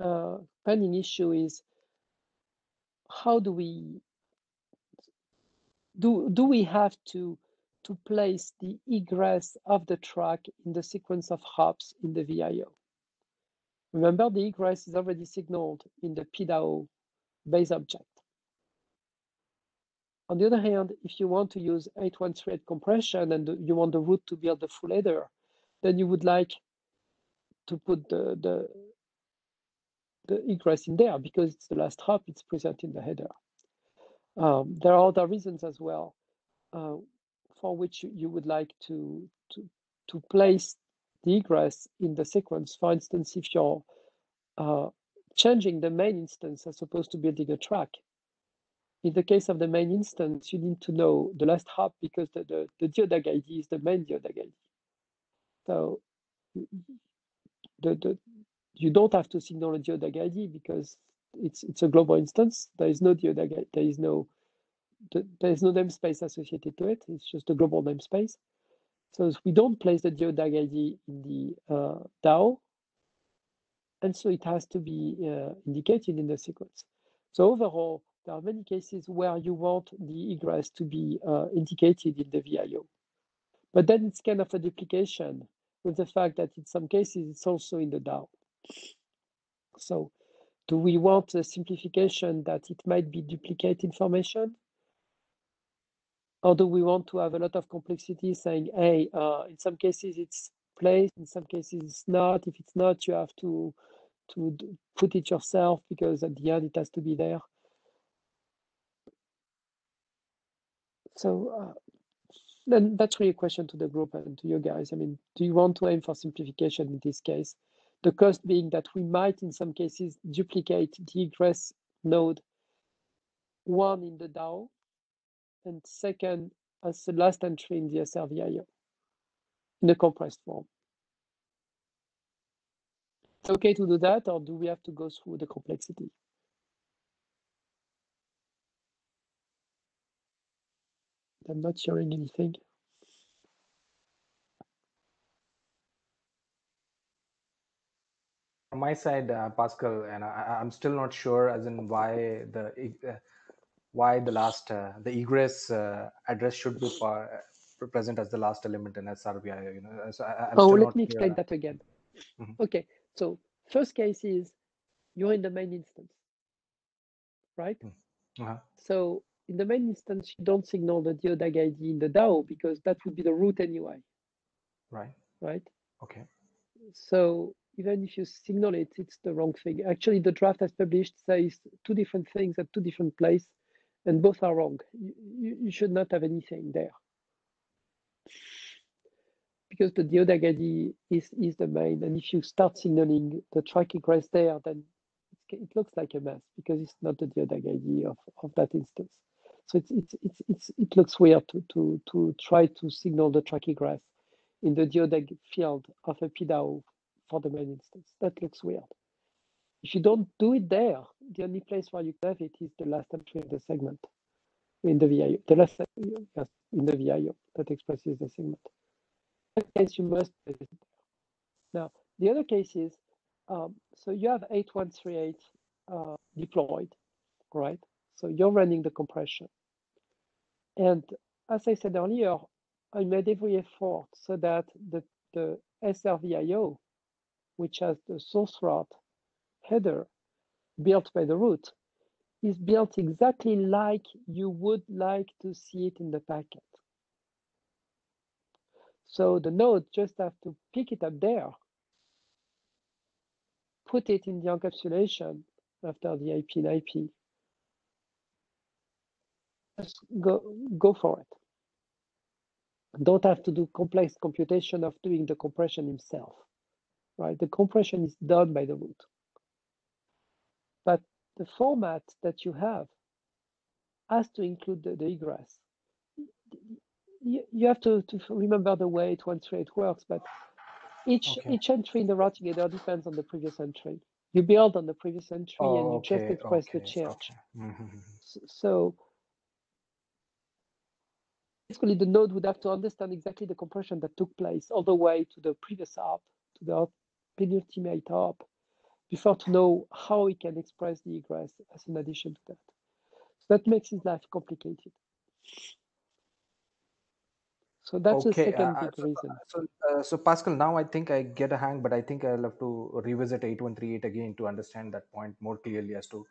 uh, pending issue is how do we do do we have to to place the egress of the track in the sequence of hops in the VIO? Remember, the egress is already signaled in the PDAO base object. On the other hand, if you want to use 8138 compression and you want the root to build the full header, then you would like to put the, the, the egress in there because it's the last hop, it's present in the header. Um, there are other reasons as well uh, for which you, would like to, to, to place the egress in the sequence. For instance, if you're uh, changing the main instance as opposed to building a track, in the case of the main instance, you need to know the last hop because the, the, the DODAG ID is the main DODAG ID. So the, the, you don't have to signal a DODAG ID because it's it's a global instance. There is no DODAG, there is no there is no namespace associated to it. It's just a global namespace. So we don't place the DODAG ID in the uh, DAO, and so it has to be uh, indicated in the sequence. So overall, there are many cases where you want the egress to be uh, indicated in the VIO. But then it's kind of a duplication with the fact that in some cases it's also in the DAO. So do we want a simplification that it might be duplicate information? Or do we want to have a lot of complexity saying, hey, uh, in some cases it's placed, in some cases it's not. If it's not, you have to, to put it yourself because at the end it has to be there. So uh, then that's really a question to the group and to you guys. I mean, do you want to aim for simplification in this case? The cost being that we might, in some cases, duplicate the egress node, one in the DAO, and second, as the last entry in the SRVIO in a compressed form. It's okay to do that, or do we have to go through the complexity? I'm not sharing anything. From my side, uh, Pascal, and I, am still not sure as in why the uh, why the last uh, the egress uh, address should be par, uh, present as the last element in SRVIO. You know, so I, oh, let me explain that again. Mm-hmm. Okay, so first case is you're in the main instance, right? Mm. Uh-huh. So in the main instance, you don't signal the DODAG ID in the DAO because that would be the root anyway. Right. Right. Okay. So even if you signal it, it's the wrong thing. Actually, the draft as published says two different things at two different places, and both are wrong. You, you, should not have anything there. Because the DODAG ID is, is the main, and if you start signaling the track egress there, then it looks like a mess because it's not the DODAG ID of, of that instance. So it's, it's, it's, it's, it looks weird to, to, to try to signal the track egress in the DODAG field of a PDAO for the main instance. That looks weird. If you don't do it there, the only place where you have it is the last entry in the segment in the VIO, the last in the VIO that expresses the segment. In that case, you must Now, the other case is, um, so you have 8138 uh, deployed, right? So you're running the compression. And as I said earlier, I made every effort so that the, the SRVIO which has the source route header built by the root, is built exactly like you would like to see it in the packet. So the node just have to pick it up there, put it in the encapsulation after the IP and IP. Just go, go for it. Don't have to do complex computation of doing the compression himself right? The compression is done by the root. But the format that you have has to include the, the egress. You, you have to, to remember the way it through it works, but each okay. each entry in the routing header depends on the previous entry. You build on the previous entry oh, and you okay, just express okay, the change. Mm-hmm. So, so basically the node would have to understand exactly the compression that took place all the way to the previous hop, to the penultimate hop before to know how he can express the egress as an addition to that. So that makes his life complicated. So that's okay. the second uh, big so, reason. So, uh, so Pascal, now I think I get a hang, but I think I'll have to revisit 8138 again to understand that point more clearly as to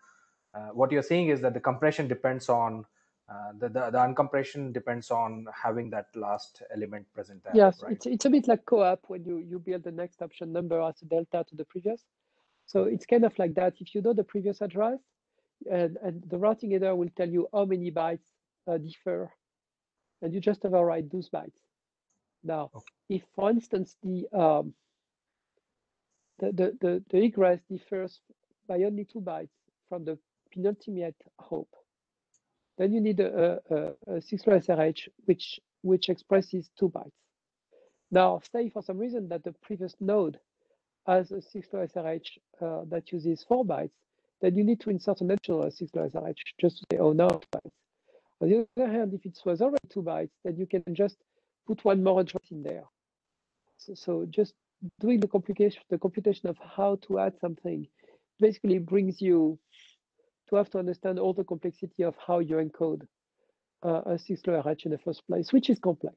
uh, what you're saying is that the compression depends on uh, the, the, the uncompression depends on having that last element present there. Yes, right? it's, it's a bit like CoAP when you, you build the next option number as a delta to the previous. So it's kind of like that. If you know the previous address, and, and the routing header will tell you how many bytes uh, differ, and you just override those bytes. Now, okay. if for instance the, um, the, the, the, the egress differs by only two bytes from the penultimate hop, then you need a, a, a 6 SRH which which expresses two bytes. Now, say for some reason that the previous node has a 6 SRH uh, that uses four bytes, then you need to insert an additional 6 SRH just to say, oh, now bytes. On the other hand, if it was already two bytes, then you can just put one more address in there. So, so just doing the complication, the computation of how to add something basically brings you to have to understand all the complexity of how you encode uh, a 6LoRH in the first place, which is complex.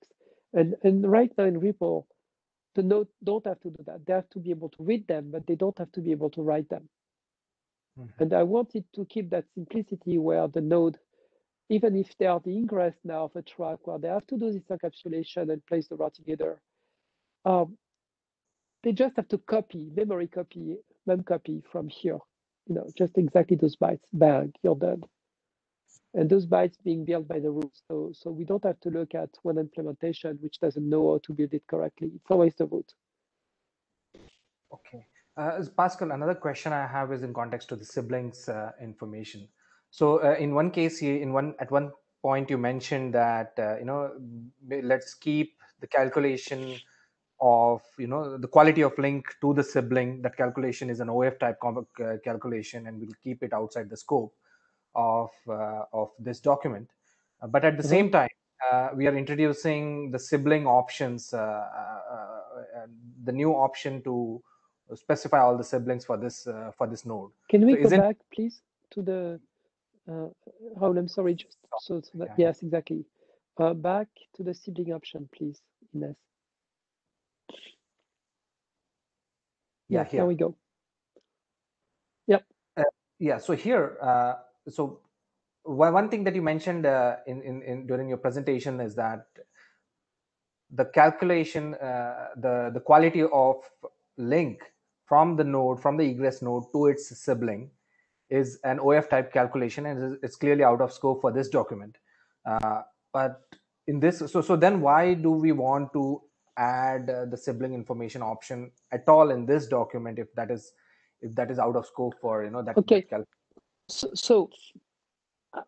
And, and right now in RPL, the node don't have to do that. They have to be able to read them, but they don't have to be able to write them. Mm -hmm. And I wanted to keep that simplicity where the node, even if they are the ingress now of a track where they have to do this encapsulation and place the routing header, um, they just have to copy, memory copy, mem copy from here you know, just exactly those bytes, bang, you're done. And those bytes being built by the rules. So, so we don't have to look at one implementation which doesn't know how to build it correctly. It's always the root. Okay. Uh, Pascal, another question I have is in context to the siblings uh, information. So uh, in one case, in one at one point you mentioned that uh, you know let's keep the calculation of you know the quality of link to the sibling that calculation is an OF type uh, calculation and we'll keep it outside the scope of uh, of this document uh, but at the mm-hmm. same time uh, we are introducing the sibling options uh, uh, the new option to specify all the siblings for this for this node can we so go back please to the uh, Rahul, I'm sorry, just so, so that, Yeah. yes, exactly. Uh, back to the sibling option, please, Ines. Yeah, there here. we go. Yep. Yeah, so here, uh, so one thing that you mentioned uh, in, in, in during your presentation is that the calculation, uh, the the quality of link from the node, from the egress node to its sibling, is an OF type calculation, and it's- it's clearly out of scope for this document. Uh, but in this, so so then why do we want to add uh, the sibling information option at all in this document if that is if that is out of scope for you know that, Okay. So, so uh,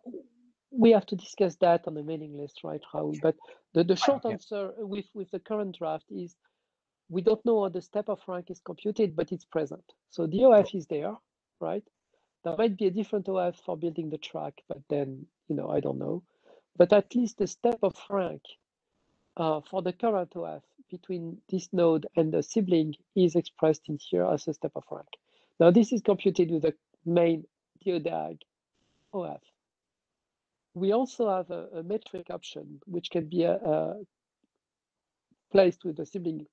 we have to discuss that on the mailing list, right, Rahul? But the, the short answer with, with the current draft is we don't know how the step of rank is computed, but it's present. So the OF is there, right? There might be a different OF for building the track, but then, you know, I don't know. But at least the step of rank uh, for the current OF between this node and the sibling is expressed in here as a step of rank. Now this is computed with the main DODAG OF. We also have a, a metric option, which can be uh, uh, placed with the sibling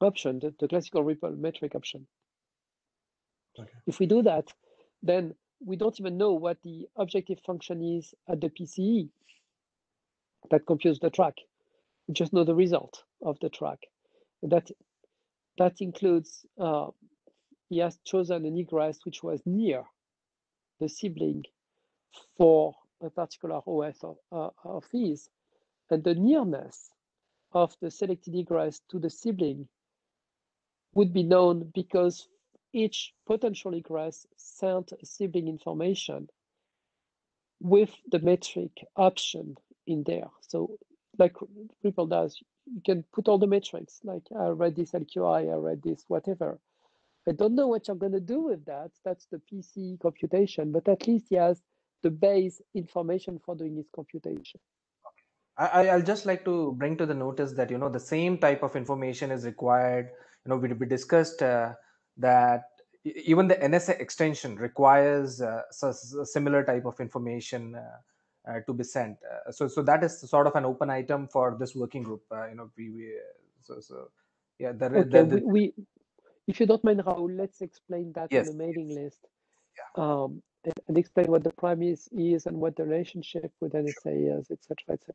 option, the, the classical RPL metric option. Okay. If we do that, then we don't even know what the objective function is at the PCE that computes the track. Just know the result of the track. That that includes uh, he has chosen an egress which was near the sibling for a particular OS of, uh, of his. And the nearness of the selected egress to the sibling would be known because each potential egress sent sibling information with the metric option in there. So like RPL does, you can put all the metrics, like I read this LQI, I read this, whatever. I don't know what you're going to do with that. That's the PC computation, but at least he has the base information for doing his computation. I, I'll just like to bring to the notice that you know the same type of information is required. You know, we, we discussed uh, that even the NSA extension requires uh, a similar type of information uh, to be sent. Uh, so, so that is sort of an open item for this working group. Uh, you know, we, we uh, so so yeah. The, the, Okay, the, we, we if you don't mind, Rahul, let's explain that Yes, on the mailing list. Um, and, and explain what the premise is and what the relationship with NSA is, etc., etc.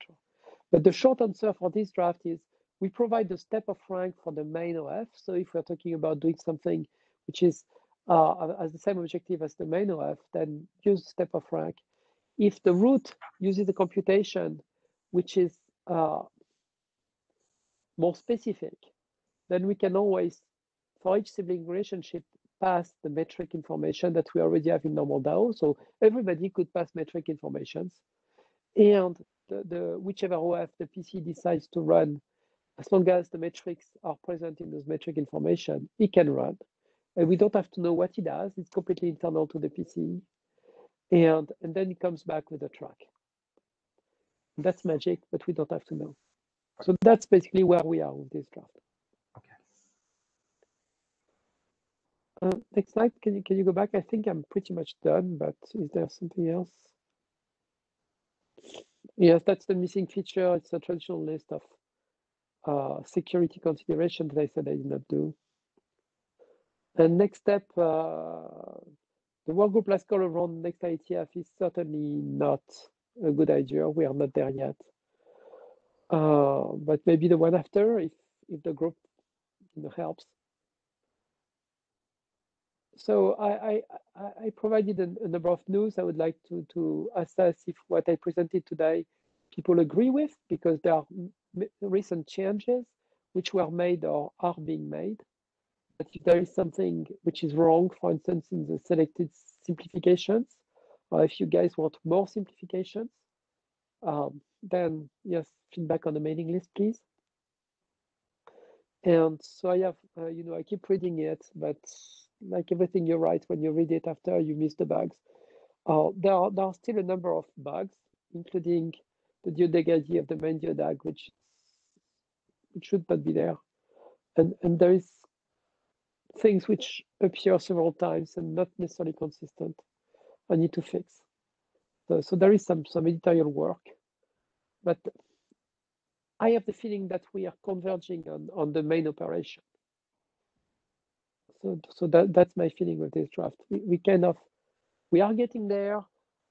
But the short answer for this draft is we provide the step of rank for the main OF. So if we're talking about doing something which is uh, as the same objective as the main OF, then use step of rank. If the root uses a computation which is uh, more specific, then we can always, for each sibling relationship, pass the metric information that we already have in normal DAO. So everybody could pass metric informations. And the, the whichever OF the PC decides to run, as long as the metrics are present in those metric information, it can run. And we don't have to know what it does. It's completely internal to the PC. And, and then it comes back with a track. That's magic, but we don't have to know. So that's basically where we are with this draft. okay. Uh, next slide, can you can you go back? I think I'm pretty much done, but is there something else? Yes, that's the missing feature. It's a traditional list of uh, security considerations that I said I did not do. And next step, uh, the workgroup last call around next IETF is certainly not a good idea. We are not there yet. Uh, but maybe the one after, if if the group you know, helps. So I, I, I- provided a, a number of news. I would like to, to assess if what I presented today people agree with, because there are recent changes which were made or are being made. If there is something which is wrong, for instance, in the selected simplifications, or if you guys want more simplifications, um, then yes, feedback on the mailing list, please. And so I have, uh, you know, I keep reading it, but like everything you write, when you read it after, you miss the bugs. Uh, there, are, there are still a number of bugs, including the ID of the main DODAG, which, which should not be there. And, and there is things which appear several times and not necessarily consistent. I need to fix. So, so there is some some editorial work, but I have the feeling that we are converging on, on the main operation. So, so that, that's my feeling with this draft. We, we kind of, we are getting there,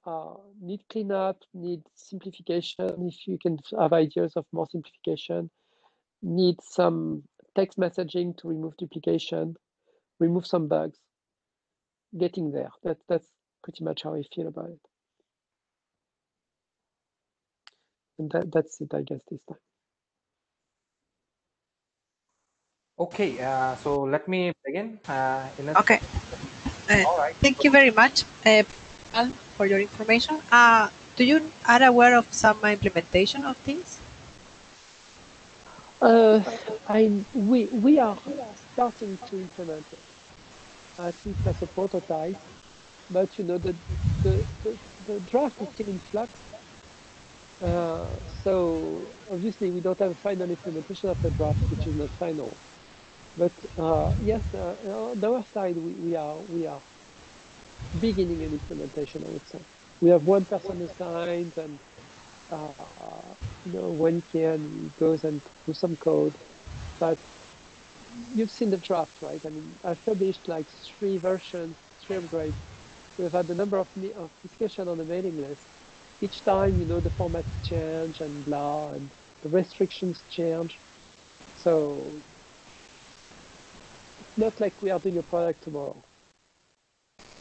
uh, need cleanup, need simplification. If you can have ideas of more simplification, need some text messaging to remove duplication, remove some bugs. Getting there. That, that's pretty much how I feel about it. And that, that's it, I guess, this time. Okay, uh, so let me begin. Uh, Ines. Okay. Uh, All right. Thank you very much, uh, Al, for your information. Uh, do you are aware of some implementation of things? Uh, I we we are starting to implement it. At least as a prototype, but you know the the, the, the draft is still in flux. Uh, so obviously we don't have a final implementation of the draft, which is not final. But uh, yes, uh, on our side we, we are we are beginning an implementation. I would say we have one person assigned and uh, you know, when he can, he goes and do some code. But you've seen the draft, right? I mean, I've published like three versions, three upgrades. We've had a number of, of discussion on the mailing list. Each time, you know, the formats change and blah, and the restrictions change. So it's not like we are doing a product tomorrow.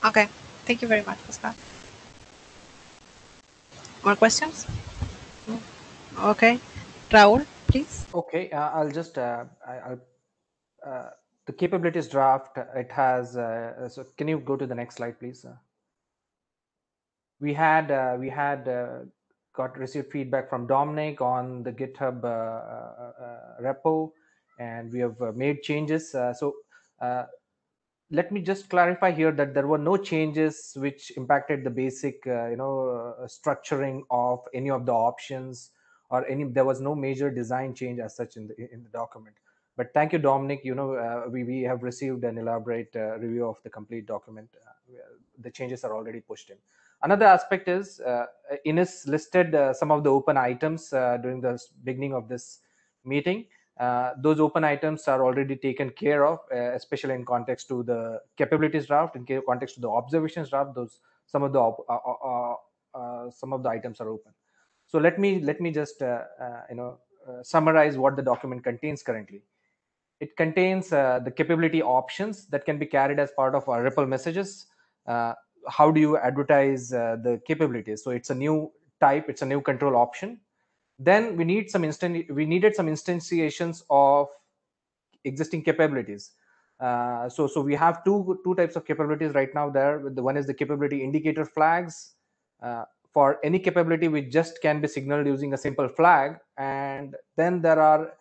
Okay. Thank you very much, Pascal. More questions? Okay. Rahul, please. Okay, uh, I'll just uh, I, I'll uh, the capabilities draft. It has uh, so. Can you go to the next slide, please? Uh, we had uh, we had uh, got received feedback from Dominique on the GitHub uh, uh, uh, repo, and we have uh, made changes. Uh, so uh, let me just clarify here that there were no changes which impacted the basic uh, you know uh, structuring of any of the options or any there was no major design change as such in the in the document but thank you dominic. You know uh, we, we have received an elaborate uh, review of the complete document uh, the changes are already pushed in. Another aspect is uh, ines listed uh, some of the open items uh, during the beginning of this meeting. Those open items are already taken care of especially in context to the capabilities draft in context to the observations draft those some of the some of the items are open. So let me let me just you know summarize what the document contains currently it contains uh, the capability options that can be carried as part of our RPL messages. Uh, how do you advertise uh, the capabilities? So it's a new type it's a new control option. Then we need some instant we needed some instantiations of existing capabilities. Uh, so so we have two two types of capabilities right now there. The one is the capability indicator flags. Uh, for any capability which just can be signaled using a simple flag. And then there are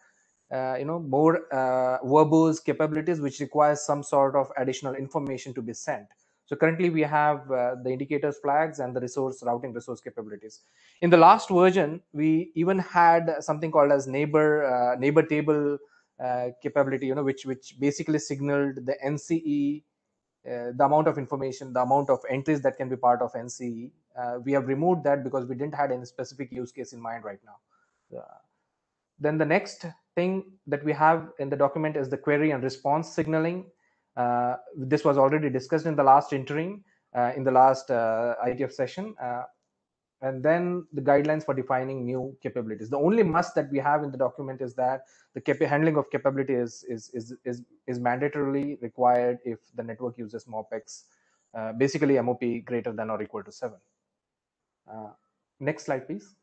you know more uh, verbose capabilities which requires some sort of additional information to be sent. So currently we have uh, the indicators flags and the resource routing resource capabilities. In the last version we even had something called as neighbor uh, neighbor table uh, capability you know which which basically signaled the nce uh, the amount of information the amount of entries that can be part of nce uh, we have removed that because we didn't had any specific use case in mind right now. Uh, then the next thing that we have in the document is the query and response signaling. Uh, this was already discussed in the last entering uh, in the last uh, IETF session uh, and then the guidelines for defining new capabilities. The only must that we have in the document is that the handling of capability is is is is, is mandatorily required if the network uses MOPex uh, basically mop greater than or equal to 7 uh, next slide please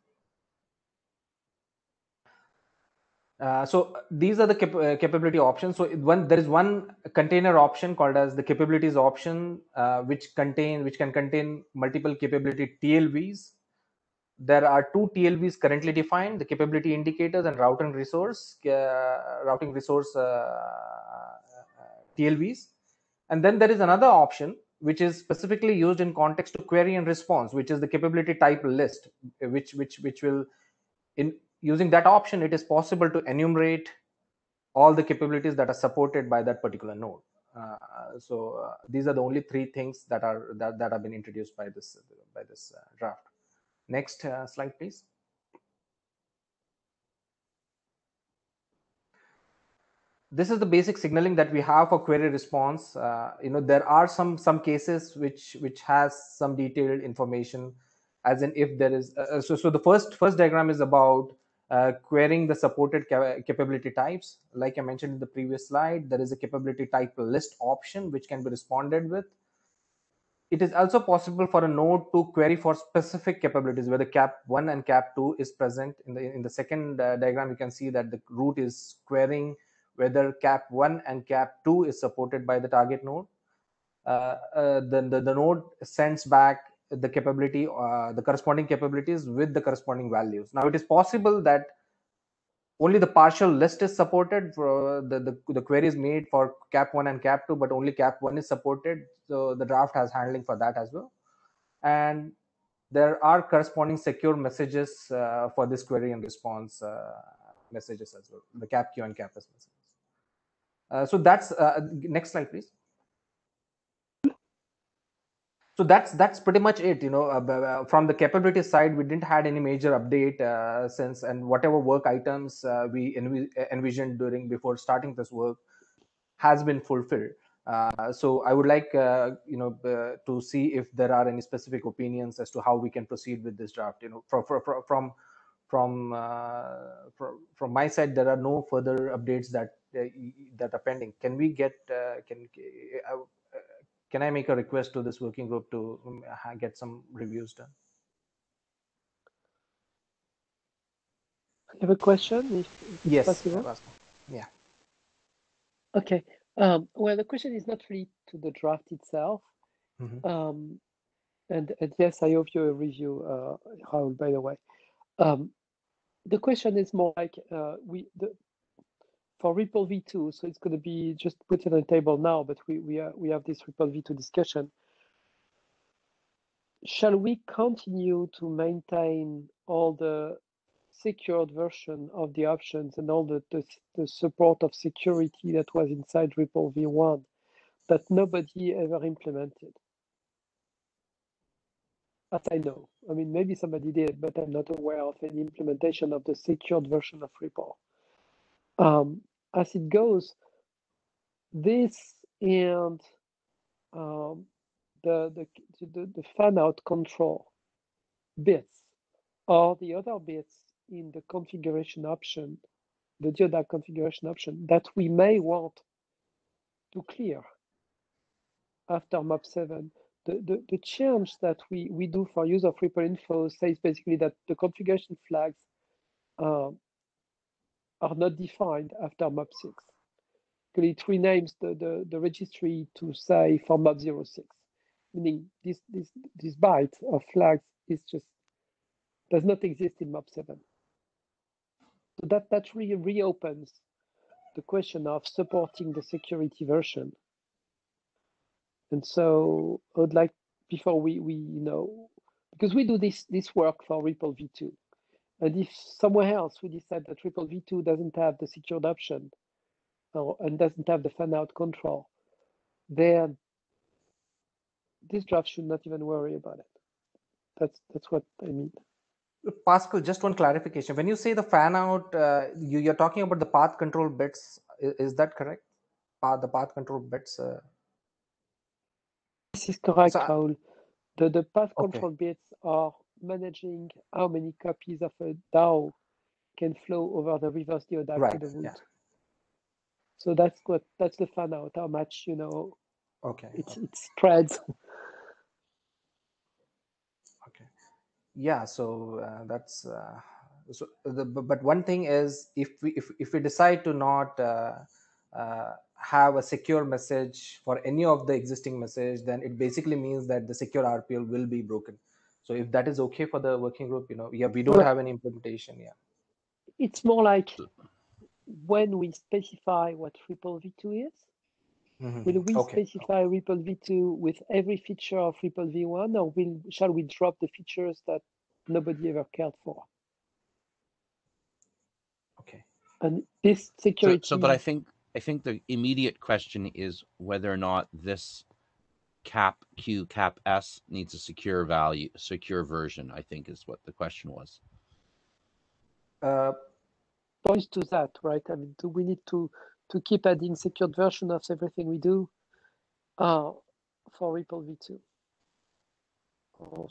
Uh, so these are the cap- uh, capability options. So one there is one container option called as the capabilities option, uh, which contain which can contain multiple capability TLVs. There are two TLVs currently defined: the capability indicators and routing resource uh, routing resource uh, TLVs. And then there is another option which is specifically used in context to query and response, which is the capability type list, which which which will in using that option, it is possible to enumerate all the capabilities that are supported by that particular node. Uh, so uh, these are the only three things that are that, that have been introduced by this by this uh, draft. Next uh, slide, please. This is the basic signaling that we have for query response. Uh, you know, there are some some cases which which has some detailed information, as in if there is. Uh, so so the first first diagram is about uh, querying the supported capability types. Like I mentioned in the previous slide, there is a capability type list option which can be responded with. It is also possible for a node to query for specific capabilities where the cap 1 and cap 2 is present. In the, in the second uh, diagram, you can see that the root is querying whether cap 1 and cap 2 is supported by the target node. Uh, uh, the, the node sends back the capability, uh, the corresponding capabilities with the corresponding values. Now, it is possible that only the partial list is supported for the, the, the query is made for cap 1 and cap 2 but only cap 1 is supported so the draft has handling for that as well. And there are corresponding secure messages uh, for this query and response uh, messages as well the cap q and cap messages. Uh, so that's uh, next slide please so that's that's pretty much it you know uh, from the capability side we didn't had any major update uh, since and whatever work items uh, we env- envisioned during before starting this work has been fulfilled. Uh, so i would like uh, you know uh, to see if there are any specific opinions as to how we can proceed with this draft you know from from from from, from, from my side there are no further updates that that are pending. Can we get can can I make a request to this working group to um, get some reviews done? I have a question, if, if yes, possible. Yeah. Okay. Um, well, the question is not really to the draft itself. Mhm. Um, and, and yes, I hope you review, uh, Rahul, by the way. Um, the question is more like uh, we the, for RPL v2, so it's going to be just put on the table now, but we we, are, we have this RPL v2 discussion. Shall we continue to maintain all the secured version of the options and all the, the, the support of security that was inside RPL v1 that nobody ever implemented? As I know. I mean, maybe somebody did, but I'm not aware of any implementation of the secured version of RPL. Um, as it goes, this and um, the, the, the, the fan out control bits or the other bits in the configuration option, the DODAG configuration option that we may want to clear after MOP 7. The, the, the change that we, we do for use of RPL info says basically that the configuration flags uh, are not defined after MOP6. It renames the, the, the registry to say for MOP06, meaning this, this, this byte of flags is just does not exist in MOP7. So that, that really reopens the question of supporting the security version. And so I would like, before we, we you know, because we do this, this work for RPL v2, and if somewhere else we decide that RPL v2 doesn't have the secured option or, and doesn't have the fan out control, then this draft should not even worry about it. That's that's what I mean. Pascal, just one clarification. When you say the fan out, uh, you, are talking about the path control bits. Is, is that correct? Path, the path control bits. Uh... This is correct, so, Rahul. The, the path okay. control bits are managing how many copies of a DAO can flow over the reverse DODAG right, to the root. Yeah. So that's what that's the fun out, how much, you know, okay. It's it spreads. Okay. Yeah, so uh, that's uh, so the but one thing is if we if, if we decide to not uh, uh have a secure message for any of the existing message, then it basically means that the secure RPL will be broken so if that is okay for the working group you know yeah we don't have any implementation yeah it's more like when we specify what RPL v2 is mm-hmm. will we okay. specify RPL v2 with every feature of RPL v1 or will shall we drop the features that nobody ever cared for okay and this security so, so but i think i think the immediate question is whether or not this cap q cap s needs a secure value secure version i think is what the question was. Uh, points to that right? I mean do we need to to keep adding secured version of everything we do? Uh, for RPL v2 or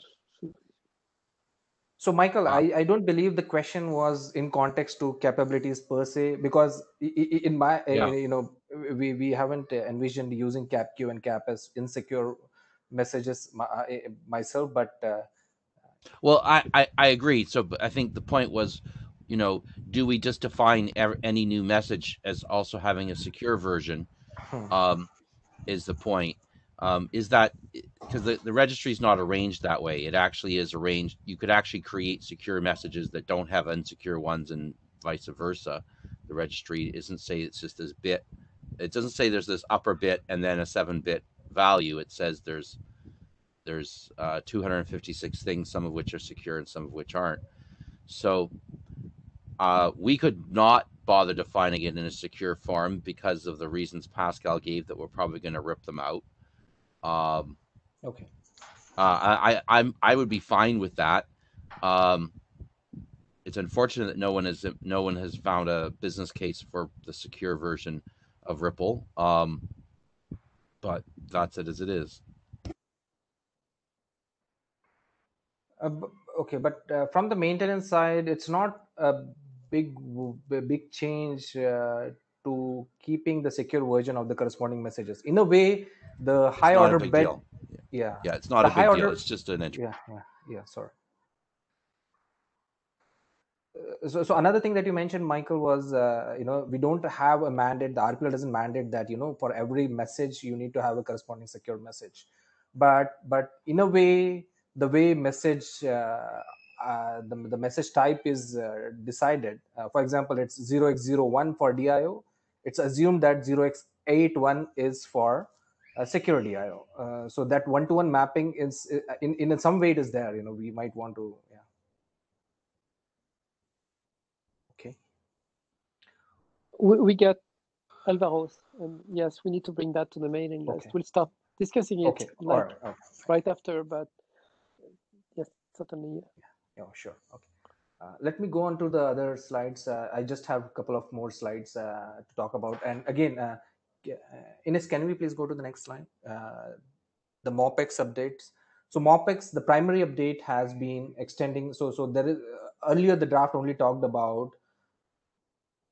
so Michael, I, I don't believe the question was in context to capabilities per se because in my yeah. you know we we haven't envisioned using CapQ and Cap as insecure messages myself, but uh, well, I, I I agree. So I think the point was, you know, do we just define any new message as also having a secure version? Hmm. Um, is the point? Um, is that because the, the registry is not arranged that way. It actually is arranged. You could actually create secure messages that don't have unsecure ones and vice versa. The registry isn't say it's just this bit. It doesn't say there's this upper bit and then a seven bit value. It says there's there's uh, 256 things, some of which are secure and some of which aren't. So uh, we could not bother defining it in a secure form because of the reasons Pascal gave that we're probably going to rip them out. Um, okay. Uh, I, I am I would be fine with that. Um, it's unfortunate that no one has no one has found a business case for the secure version of RPL. Um, but that's it as it is. Uh, okay, but uh, from the maintenance side, it's not a big big change uh, to keeping the secure version of the corresponding messages. In a way, the high order yeah. yeah. yeah it's not the a big order, deal it's just an entry yeah yeah yeah sorry uh, so, so another thing that you mentioned michael was uh, you know we don't have a mandate the rpl doesn't mandate that you know for every message you need to have a corresponding secure message but but in a way the way message uh, uh, the, the message type is uh, decided uh, for example it's 0x01 for dio it's assumed that 0x81 is for uh, security IO. Uh, so that one-to-one mapping is uh, in, in some way it is there. You know, we might want to, yeah. Okay. We, we get Alvaro's, and yes, we need to bring that to the mailing list. Okay. We'll start discussing it okay. like right. right after, but yes, certainly. Yeah, yeah sure. Okay. Uh, let me go on to the other slides. Uh, I just have a couple of more slides uh, to talk about. And again, uh, Ines, can we please go to the next slide? Uh, the MOPex updates. So MOPex, the primary update has been extending. So so there is uh, earlier the draft only talked about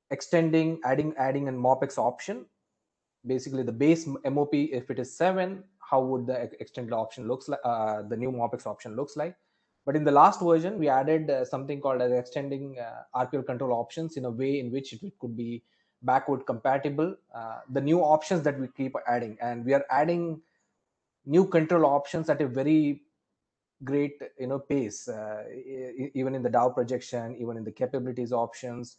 extending, adding, adding an MOPex option. Basically, the base MOP, if it is seven, how would the extended option looks like? Uh, the new MOPex option looks like. But in the last version, we added uh, something called as extending uh, RPL control options in a way in which it could be backward compatible uh, the new options that we keep adding. And we are adding new control options at a very great you know pace uh, even in the DAO projection even in the capabilities options.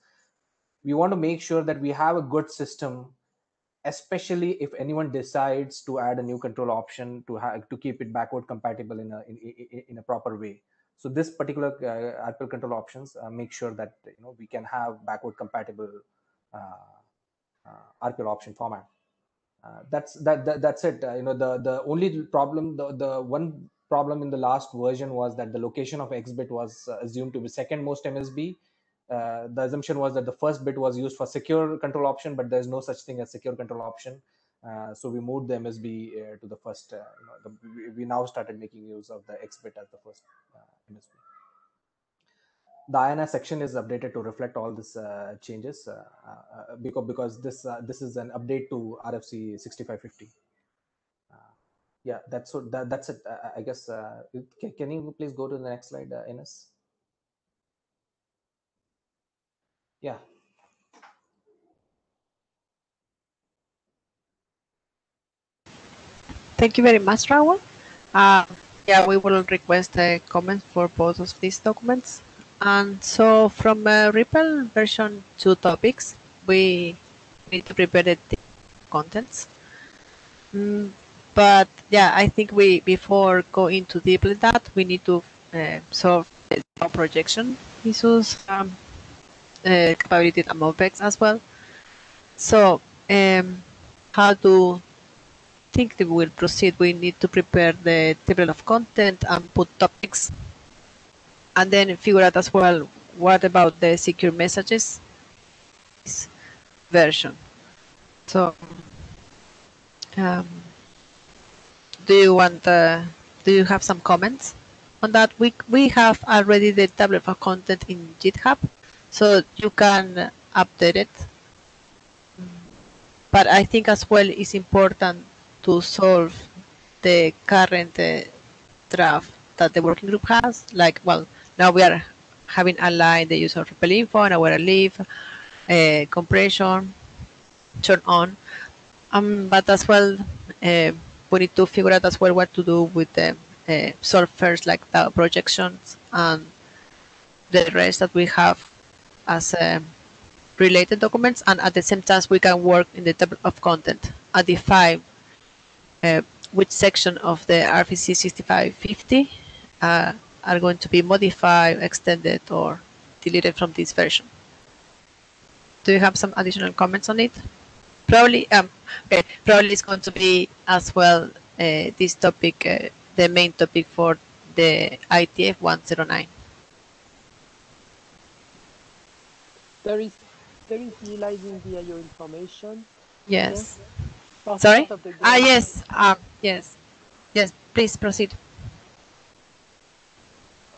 We want to make sure that we have a good system especially if anyone decides to add a new control option to have to keep it backward compatible in a in, in, in a proper way so this particular uh, RPL control options uh, make sure that you know we can have backward compatible uh, uh, RPL option format. Uh, that's that, that, that's it. you know the the only problem the the one problem in the last version was that the location of X bit was assumed to be second most MSB. Uh, the assumption was that the first bit was used for secure control option, but there's no such thing as secure control option. Uh, so we moved the MSB uh, to the first. you know, the, we, now started making use of the X bit as the first MSB the IANA section is updated to reflect all these uh, changes uh, uh, because because this uh, this is an update to RFC 6550. Uh, yeah, that's what that, that's it. Uh, I guess. Can, can, you please go to the next slide, Ines? Yeah. Thank you very much, Rahul. yeah, we will request a comment for both of these documents. And so from uh, RPL version 2 topics, we need to prepare the contents. Mm, but yeah, I think we before going too deeply that, we need to uh, solve the projection issues, um, uh, capability and as well. So um, how to think that we'll proceed. We need to prepare the table of content and put topics, and then figure out as well what about the secure messages version. So, um, do you want? Uh, do you have some comments on that? We we have already the table of content in GitHub, so you can update it. But I think as well it's important to solve the current uh, draft that the working group has. Like, well, now we are having aligned the use of RPL info and our leave, uh, compression, turn on. Um, but as well, uh, we need to figure out as well what to do with the uh, solvers like the projections and the rest that we have as uh, related documents. And at the same time, we can work in the table of content and define uh, which section of the RFC 6550 uh, are going to be modified, extended, or deleted from this version. Do you have some additional comments on it? Probably, um, okay, probably it's going to be as well uh, this topic, uh, the main topic for the IETF 109. There is there is utilizing the IO information. Yes. Part- Sorry? Ah, yes. Um, yes. Yes. Please proceed.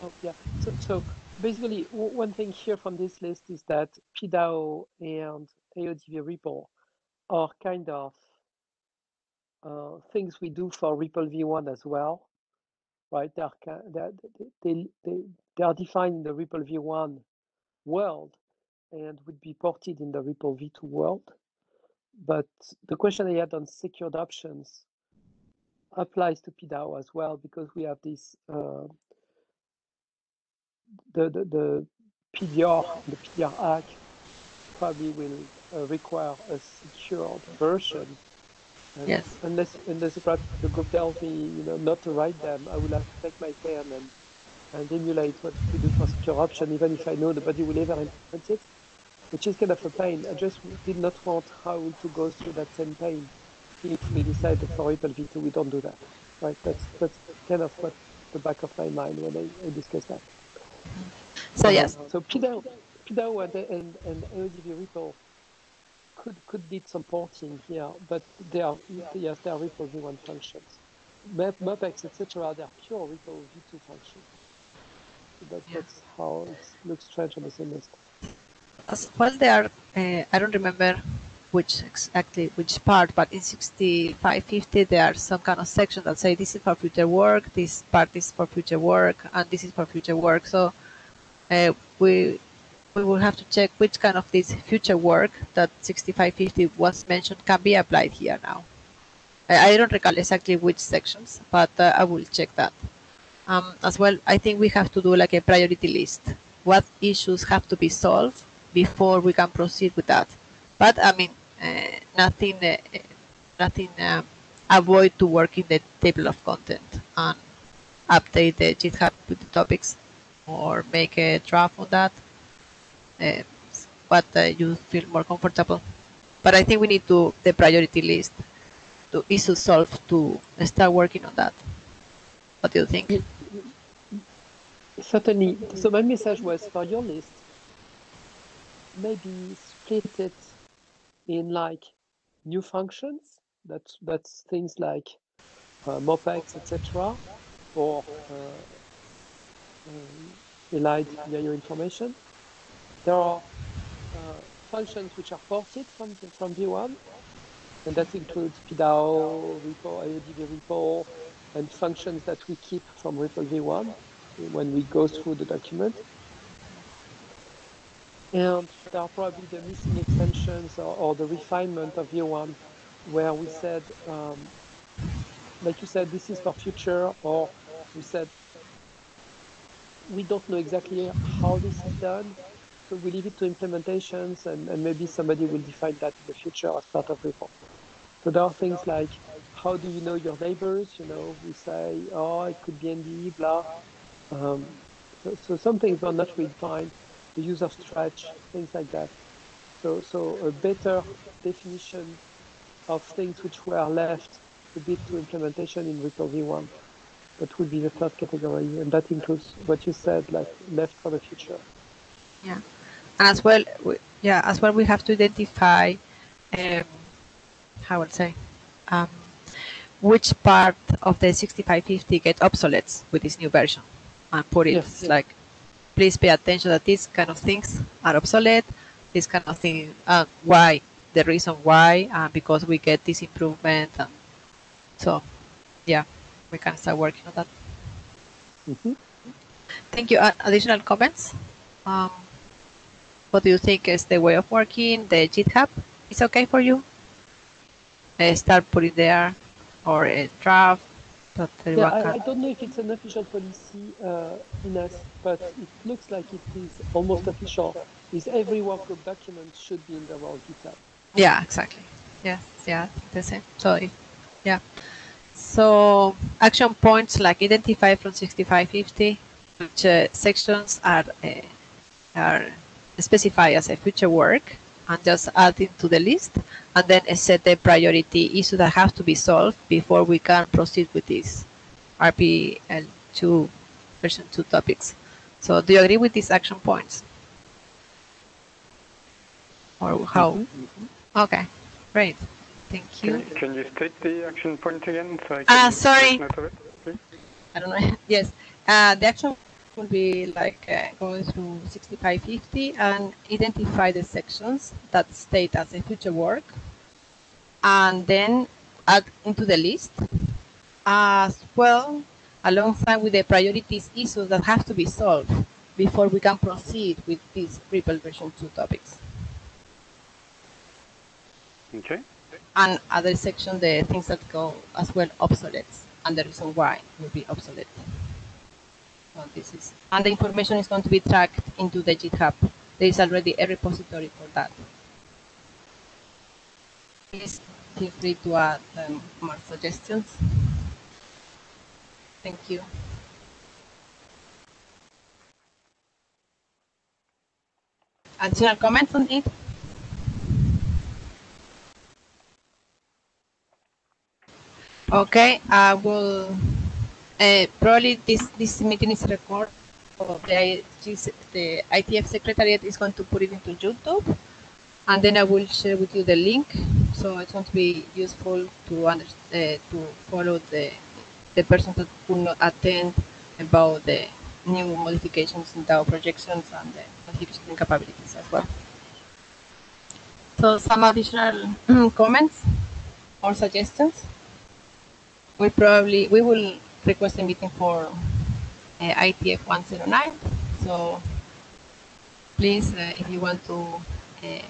Oh, yeah. So, so basically, one thing here from this list is that PDAO and AODV RPL are kind of uh, things we do for RPL v1 as well, right? They are, they, they, they, they are defined in the RPL v1 world and would be ported in the RPL v2 world. But the question I had on secured options applies to PDAO as well because we have this uh, the, the, the PDR, the PDR Act probably will uh, require a secured version. And Yes. Unless, unless the group tells me, you know, not to write them, I will have to take my pen and, and emulate what we do for secure option, even if I know nobody will ever implement it, which is kind of a pain. I just did not want Rahul to go through that same pain if we decided for RPL V2 we don't do that. Right? That's that's kind of what the back of my mind when I, I discussed that. So yes. So PDAO, PDAO and, and, and AODV RPL could could need some porting here, but they are yes they are RPL V1 functions. Map, MOPex etc. They are pure RPL V2 functions. So that, Yeah. That's how it looks strange on the same list. As well, there are, uh, I don't remember which exactly which part, but in 6550 there are some kind of section that say this is for future work, this part is for future work, and this is for future work. So uh, we we will have to check which kind of this future work that 6550 was mentioned can be applied here now. I, I don't recall exactly which sections, but uh, I will check that. Um, as well, I think we have to do like a priority list. What issues have to be solved before we can proceed with that? But I mean, uh, nothing, uh, nothing. Um, avoid to work in the table of content and update the GitHub with the topics, or make a draft on that. Uh, what uh, you feel more comfortable. But I think we need to the priority list to issue solve to start working on that. What do you think? Certainly. So my message was for your list, maybe split it in like new functions. That's that's things like uh, MOPEX, etc., or uh, Elide via your information. There are uh, functions which are ported from from V1, and that includes PDAO, repo, AODV RPL, and functions that we keep from RPL v1 when we go through the document. And there are probably the missing extensions or, or the refinement of v1 where we said, um, like you said, this is for future, or we said, we don't know exactly how this is done, so we leave it to implementations and, and maybe somebody will define that in the future as part of report. So there are things like how do you know your neighbors? You know, we say, oh, it could be NDE, blah. Um, so, so some things are not really defined. The use of stretch, things like that. So, so a better definition of things which were left a bit to implementation in RPL v1. That would be the third category, and that includes what you said, like left for the future. Yeah, and as well, we, yeah, as well, we have to identify, um, how would say, um, which part of the 6550 get obsolete with this new version, and put it Yes, yes. Please pay attention that these kind of things are obsolete. This kind of thing, uh, why? The reason why, uh, because we get this improvement, and so, yeah, we can start working on that. Mhm. Thank you. Uh, additional comments? Um, what do you think is the way of working? The GitHub is okay for you? Uh, start putting there or a draft that Yeah, I, I don't know if it's an official policy uh, in us, but it looks like it is almost official. Is every workgroup document should be in the world GitHub. Yeah, exactly. Yeah, yeah, the same. Sorry. yeah. So, action points like identify from 6550, which uh, sections are uh, are specified as a future work, and just add it to the list, and then uh, set the priority issue that have to be solved before we can proceed with this RPL2 version 2 topics. So, do you agree with these action points? Or how? Okay, great. Thank you. Can, can you state the action point again? So I can Ah, sorry. of it. I don't know. yes, uh, the action will be like uh, going through 6550 and identify the sections that state as a future work, and then add into the list as well, alongside with the priorities issues that have to be solved before we can proceed with these RPL version 2 topics. Okay. And other section, the things that go as well obsolete, and the reason why will be obsolete. And the information is going to be tracked into the GitHub. There is already a repository for that. Please feel free to add um, more suggestions. Thank you. Additional comments on it? Okay, I will. Uh, probably this this meeting is recorded. The, the IETF secretariat is going to put it into YouTube, and then I will share with you the link. So it's going to be useful to under, uh, to follow the the person that could not attend about the new modifications in DAO projections and the notification capabilities as well. So some additional comments or suggestions? we probably we will request a meeting for uh, IETF 109. So please, uh, if you want to uh,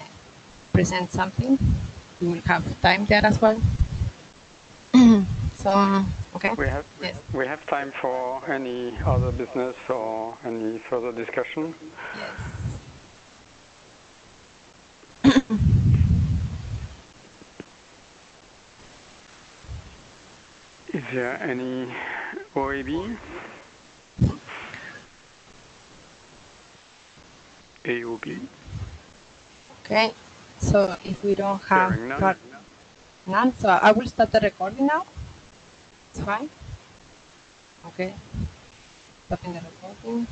present something, we will have time there as well. so okay. We have Yes. we have time for any other business or any further discussion. Yes. Is there any OAB? AOB? Okay. So if we don't have none. none, so I will start the recording now. It's fine. Okay. Stopping the recording.